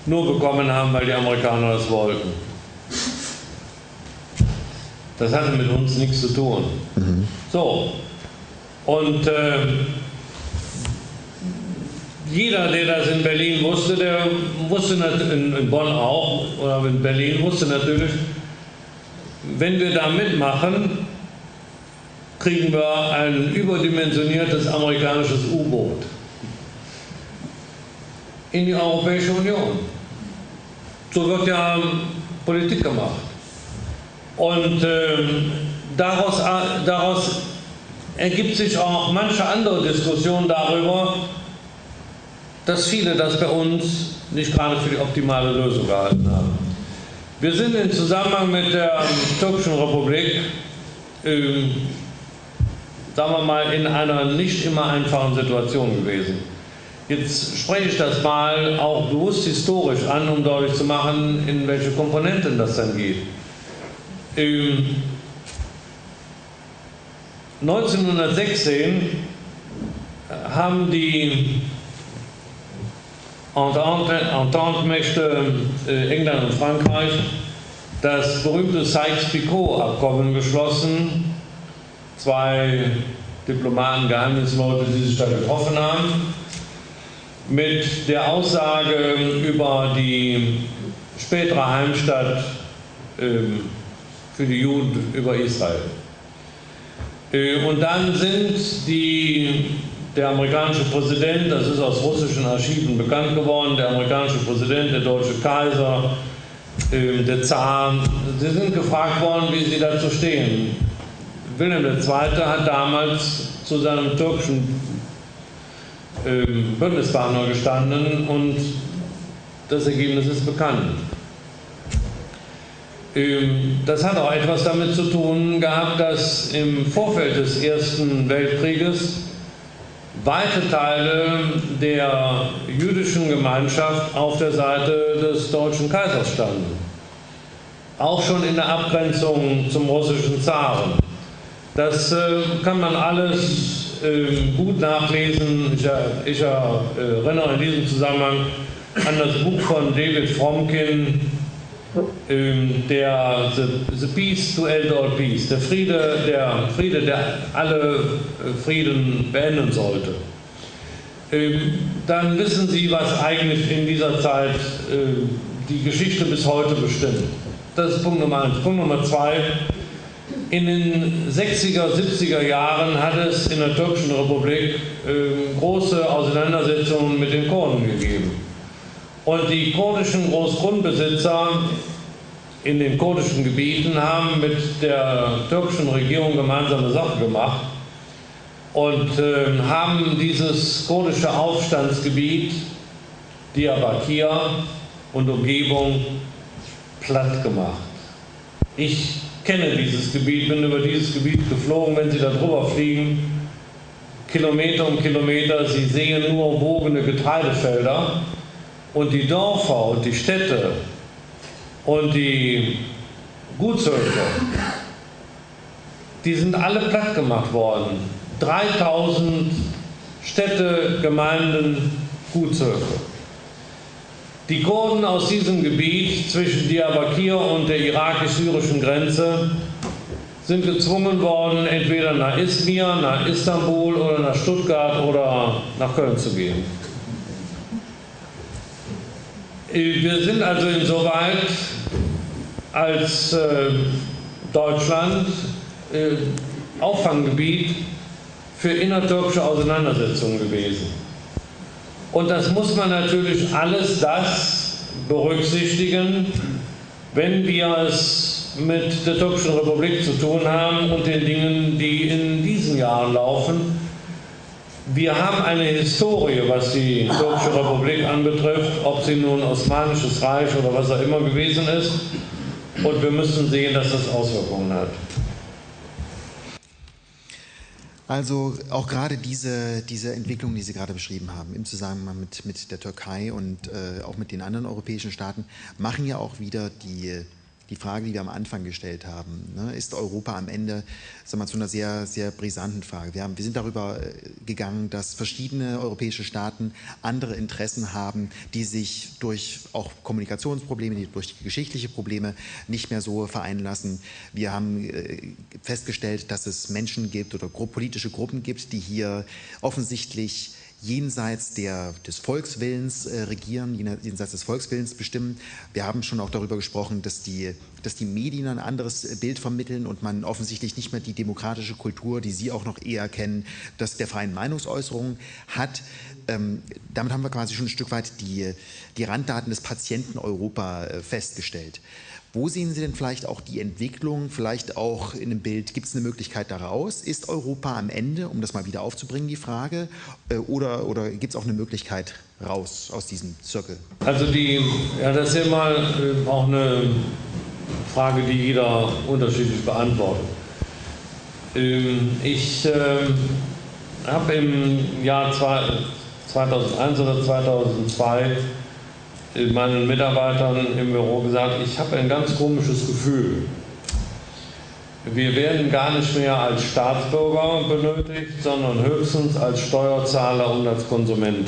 S3: nur bekommen haben, weil die Amerikaner das wollten. Das hatte mit uns nichts zu tun. Mhm. So. Und äh, jeder, der das in Berlin wusste, der wusste in Bonn auch, oder in Berlin wusste natürlich, wenn wir da mitmachen, kriegen wir ein überdimensioniertes amerikanisches U-Boot in die Europäische Union. So wird ja Politik gemacht. Und ähm, daraus, äh, daraus ergibt sich auch manche andere Diskussion darüber, dass viele das bei uns nicht gerade für die optimale Lösung gehalten haben. Wir sind im Zusammenhang mit der Türkischen Republik, äh, sagen wir mal, in einer nicht immer einfachen Situation gewesen. Jetzt spreche ich das mal auch bewusst historisch an, um deutlich zu machen, in welche Komponenten das dann geht. Ähm, 1916 haben die Entente-Mächte äh, England und Frankreich das berühmte Sykes-Picot-Abkommen geschlossen. Zwei Diplomaten, Geheimnisleute, die sich da getroffen haben, mit der Aussage über die spätere Heimstatt äh, für die Juden über Israel. Äh, und dann sind die, der amerikanische Präsident, das ist aus russischen Archiven bekannt geworden, der amerikanische Präsident, der deutsche Kaiser, äh, der Zar, sie sind gefragt worden, wie sie dazu stehen. Wilhelm II. hat damals zu seinem türkischen ähm, Bündnispartner gestanden und das Ergebnis ist bekannt. Ähm, das hat auch etwas damit zu tun gehabt, dass im Vorfeld des Ersten Weltkrieges weite Teile der jüdischen Gemeinschaft auf der Seite des deutschen Kaisers standen. Auch schon in der Abgrenzung zum russischen Zaren. Das äh, kann man alles äh, gut nachlesen. Ich, ich erinnere in diesem Zusammenhang an das Buch von David Fromkin, der the, the, Peace to End All Peace, der Friede, der Friede, der alle äh, Frieden beenden sollte. Ähm, dann wissen Sie, was eigentlich in dieser Zeit äh, die Geschichte bis heute bestimmt. Das ist Punkt Nummer eins. Punkt Nummer zwei. In den 60er, 70er Jahren hat es in der Türkischen Republik äh, große Auseinandersetzungen mit den Kurden gegeben. Und die kurdischen Großgrundbesitzer in den kurdischen Gebieten haben mit der türkischen Regierung gemeinsame Sache gemacht und äh, haben dieses kurdische Aufstandsgebiet, Diyarbakir und Umgebung, platt gemacht. Ich kenne dieses Gebiet, bin über dieses Gebiet geflogen, wenn Sie da drüber fliegen, Kilometer um Kilometer, Sie sehen nur wogene Getreidefelder und die Dörfer und die Städte und die Gutshöfe, die sind alle platt gemacht worden. 3000 Städte, Gemeinden, Gutshöfe. Die Kurden aus diesem Gebiet zwischen Diyarbakir und der irakisch-syrischen Grenze sind gezwungen worden, entweder nach Izmir, nach Istanbul oder nach Stuttgart oder nach Köln zu gehen. Wir sind also insoweit als äh, Deutschland äh, Auffanggebiet für innertürkische Auseinandersetzungen gewesen. Und das muss man natürlich alles das berücksichtigen, wenn wir es mit der Türkischen Republik zu tun haben und den Dingen, die in diesen Jahren laufen wir haben eine Historie, was die Türkische Republik anbetrifft, ob sie nun Osmanisches Reich oder was auch immer gewesen ist. Und wir müssen sehen, dass das Auswirkungen hat.
S2: Also auch gerade diese, diese Entwicklung, die Sie gerade beschrieben haben, im Zusammenhang mit, mit der Türkei und äh, auch mit den anderen europäischen Staaten, machen ja auch wieder die die Frage, die wir am Anfang gestellt haben. Ne? Ist Europa am Ende sagen wir, zu einer sehr, sehr brisanten Frage? Wir, haben, wir sind darüber äh, gegangen, dass verschiedene europäische Staaten andere Interessen haben, die sich durch auch Kommunikationsprobleme, die durch geschichtliche Probleme nicht mehr so vereinen lassen. Wir haben äh, festgestellt, dass es Menschen gibt oder politische Gruppen gibt, die hier offensichtlich jenseits der, des Volkswillens äh, regieren, jenseits des Volkswillens bestimmen. Wir haben schon auch darüber gesprochen, dass die, dass die Medien ein anderes Bild vermitteln und man offensichtlich nicht mehr die demokratische Kultur, die Sie auch noch eher kennen, dass der freien Meinungsäußerung hat. Ähm, damit haben wir quasi schon ein Stück weit die, die Randdaten des Patienten Europa äh, festgestellt. Wo sehen Sie denn vielleicht auch die Entwicklung, vielleicht auch in einem Bild, gibt es eine Möglichkeit daraus? Ist Europa am Ende, um das mal wieder aufzubringen, die Frage, äh, oder oder, gibt es auch eine Möglichkeit raus aus diesem Zirkel?
S3: Also die, ja, das ist ja mal äh, auch eine Frage, die jeder unterschiedlich beantwortet. Ähm, ich äh, habe im Jahr 2001 oder 2002 äh, meinen Mitarbeitern im Büro gesagt, ich habe ein ganz komisches Gefühl. Wir werden gar nicht mehr als Staatsbürger benötigt, sondern höchstens als Steuerzahler und als Konsumenten.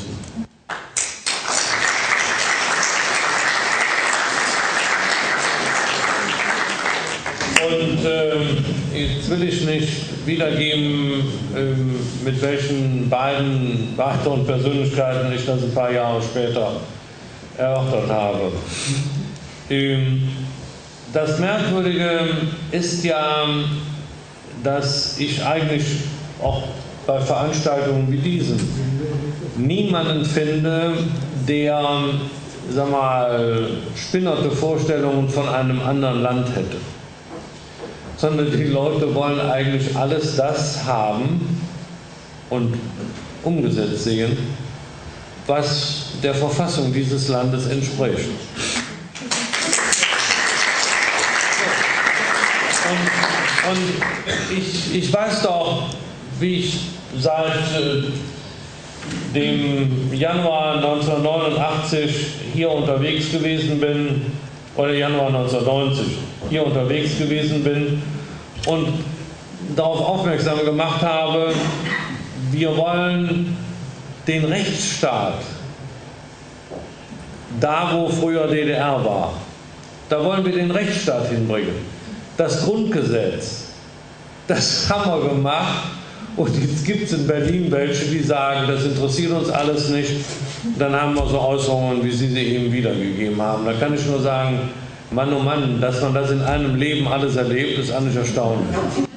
S3: Und äh, jetzt will ich nicht wiedergeben, äh, mit welchen beiden weiteren Persönlichkeiten ich das ein paar Jahre später erörtert habe. Ähm, das Merkwürdige ist ja, dass ich eigentlich auch bei Veranstaltungen wie diesen niemanden finde, der sag mal, spinnerte Vorstellungen von einem anderen Land hätte. Sondern die Leute wollen eigentlich alles das haben und umgesetzt sehen, was der Verfassung dieses Landes entspricht. Und, und ich, ich weiß doch, wie ich seit äh, dem Januar 1989 hier unterwegs gewesen bin, oder Januar 1990 hier unterwegs gewesen bin und darauf aufmerksam gemacht habe, wir wollen den Rechtsstaat, da wo früher DDR war, da wollen wir den Rechtsstaat hinbringen das Grundgesetz. Das haben wir gemacht. Und jetzt gibt es in Berlin welche, die sagen, das interessiert uns alles nicht. Dann haben wir so Äußerungen, wie Sie sie eben wiedergegeben haben. Da kann ich nur sagen, Mann, oh Mann, dass man das in einem Leben alles erlebt, ist eigentlich erstaunlich.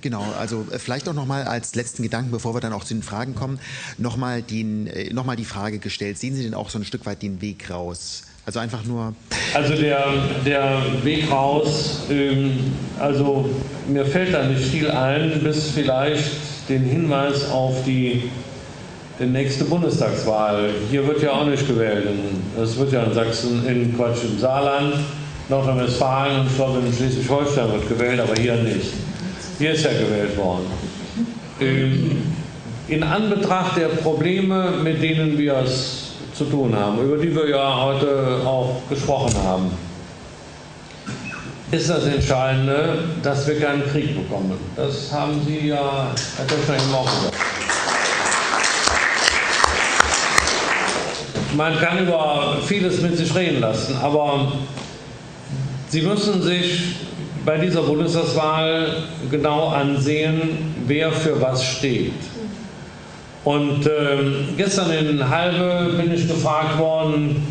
S2: Genau, also äh, vielleicht auch nochmal als letzten Gedanken, bevor wir dann auch zu den Fragen kommen, nochmal äh, noch die Frage gestellt. Sehen Sie denn auch so ein Stück weit den Weg raus? Also einfach nur.
S3: Also der, der Weg raus, ähm, also mir fällt da nicht viel ein, bis vielleicht den Hinweis auf die, die nächste Bundestagswahl. Hier wird ja auch nicht gewählt. Es wird ja in Sachsen, in Quatsch, im Saarland, Nordrhein-Westfalen und ich glaube in Schleswig-Holstein wird gewählt, aber hier nicht. Hier ist ja gewählt worden. Ähm, in Anbetracht der Probleme, mit denen wir es zu tun haben, über die wir ja heute auch gesprochen haben, ist das Entscheidende, dass wir keinen Krieg bekommen. Das haben Sie ja, Herr Töschner, eben auch gesagt. Man kann über vieles mit sich reden lassen, aber Sie müssen sich bei dieser Bundestagswahl genau ansehen, wer für was steht. Und ähm, gestern in Halbe bin ich gefragt worden,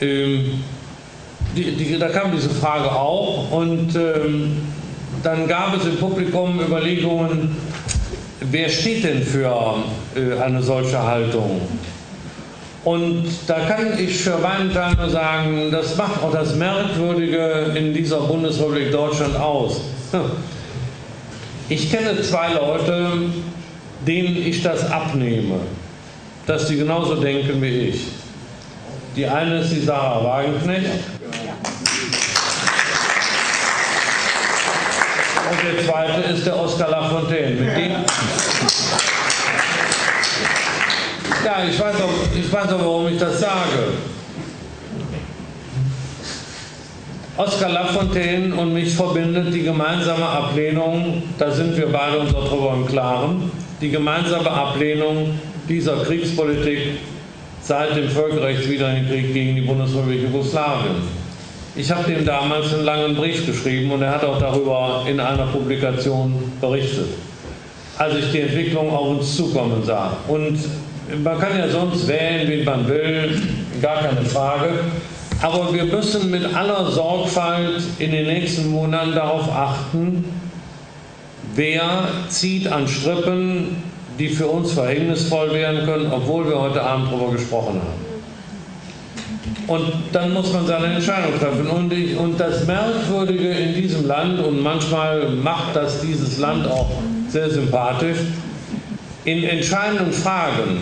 S3: ähm, die, die, da kam diese Frage auch und ähm, dann gab es im Publikum Überlegungen, wer steht denn für äh, eine solche Haltung? Und da kann ich für meinen Teil nur sagen, das macht auch das Merkwürdige in dieser Bundesrepublik Deutschland aus. Ich kenne zwei Leute, denen ich das abnehme, dass sie genauso denken wie ich. Die eine ist die Sarah Wagenknecht. Und der zweite ist der Oskar Lafontaine. Mit dem ja, ich weiß, auch, ich weiß auch, warum ich das sage. Oskar Lafontaine und mich verbindet die gemeinsame Ablehnung, da sind wir beide uns auch darüber im Klaren, die gemeinsame Ablehnung dieser Kriegspolitik seit dem völkerrechtswidrigen Krieg gegen die Bundesrepublik Jugoslawien. Ich habe dem damals einen langen Brief geschrieben und er hat auch darüber in einer Publikation berichtet, als ich die Entwicklung auf uns zukommen sah. Und man kann ja sonst wählen, wen man will, gar keine Frage. Aber wir müssen mit aller Sorgfalt in den nächsten Monaten darauf achten, wer zieht an Strippen, die für uns verhängnisvoll werden können, obwohl wir heute Abend darüber gesprochen haben. Und dann muss man seine Entscheidung treffen. Und, ich, und das Merkwürdige in diesem Land, und manchmal macht das dieses Land auch sehr sympathisch, in entscheidenden Fragen,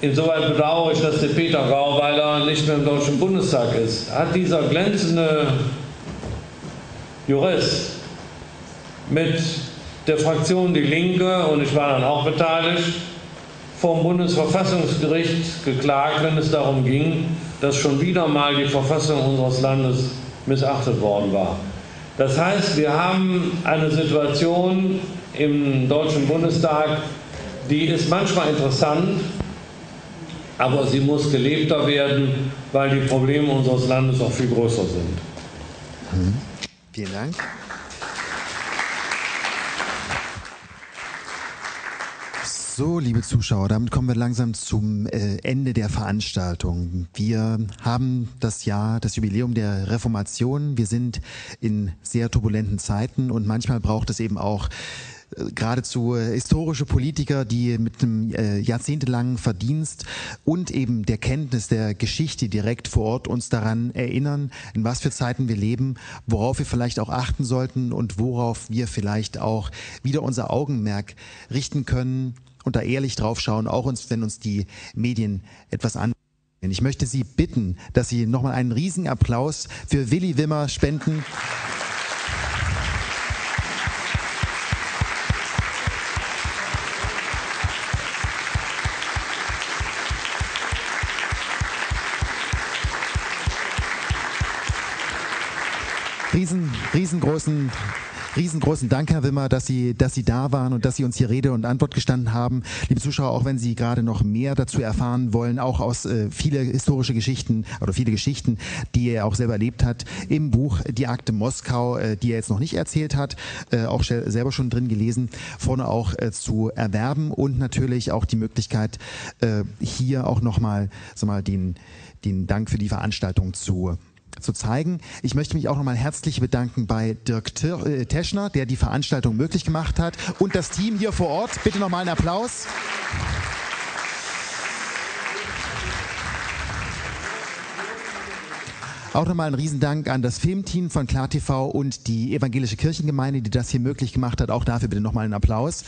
S3: insoweit bedauere ich, dass der Peter Gauweiler nicht mehr im Deutschen Bundestag ist, hat dieser glänzende Jurist mit der Fraktion Die Linke, und ich war dann auch beteiligt, vom Bundesverfassungsgericht geklagt, wenn es darum ging, dass schon wieder mal die Verfassung unseres Landes missachtet worden war. Das heißt, wir haben eine Situation im Deutschen Bundestag, die ist manchmal interessant, aber sie muss gelebter werden, weil die Probleme unseres Landes auch viel größer sind.
S2: Mhm. Vielen Dank. So, liebe Zuschauer, damit kommen wir langsam zum äh, Ende der Veranstaltung. Wir haben das Jahr, das Jubiläum der Reformation. Wir sind in sehr turbulenten Zeiten und manchmal braucht es eben auch geradezu äh, historische Politiker, die mit einem äh, jahrzehntelangen Verdienst und eben der Kenntnis der Geschichte direkt vor Ort uns daran erinnern, in was für Zeiten wir leben, worauf wir vielleicht auch achten sollten und worauf wir vielleicht auch wieder unser Augenmerk richten können und da ehrlich drauf schauen, auch uns, wenn uns die Medien etwas an. Ich möchte Sie bitten, dass Sie nochmal einen riesigen Applaus für Willi Wimmer spenden. Riesen, riesengroßen riesengroßen Dank, Herr Wimmer, dass Sie, dass Sie da waren und dass Sie uns hier Rede und Antwort gestanden haben. Liebe Zuschauer, auch wenn Sie gerade noch mehr dazu erfahren wollen, auch aus äh, viele historische Geschichten oder viele Geschichten, die er auch selber erlebt hat, im Buch Die Akte Moskau, äh, die er jetzt noch nicht erzählt hat, äh, auch selber schon drin gelesen, vorne auch äh, zu erwerben und natürlich auch die Möglichkeit, äh, hier auch nochmal so mal den, den Dank für die Veranstaltung zu zu zeigen. Ich möchte mich auch nochmal herzlich bedanken bei Dirk äh, Teschner, der die Veranstaltung möglich gemacht hat und das Team hier vor Ort. Bitte nochmal einen Applaus. Auch nochmal ein Riesendank an das Filmteam von KlarTV und die evangelische Kirchengemeinde, die das hier möglich gemacht hat. Auch dafür bitte nochmal einen Applaus.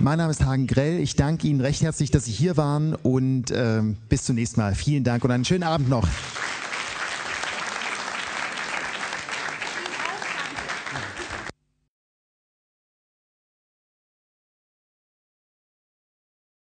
S2: Mein Name ist Hagen Grell. Ich danke Ihnen recht herzlich, dass Sie hier waren und äh, bis zum nächsten Mal. Vielen Dank und einen schönen Abend noch.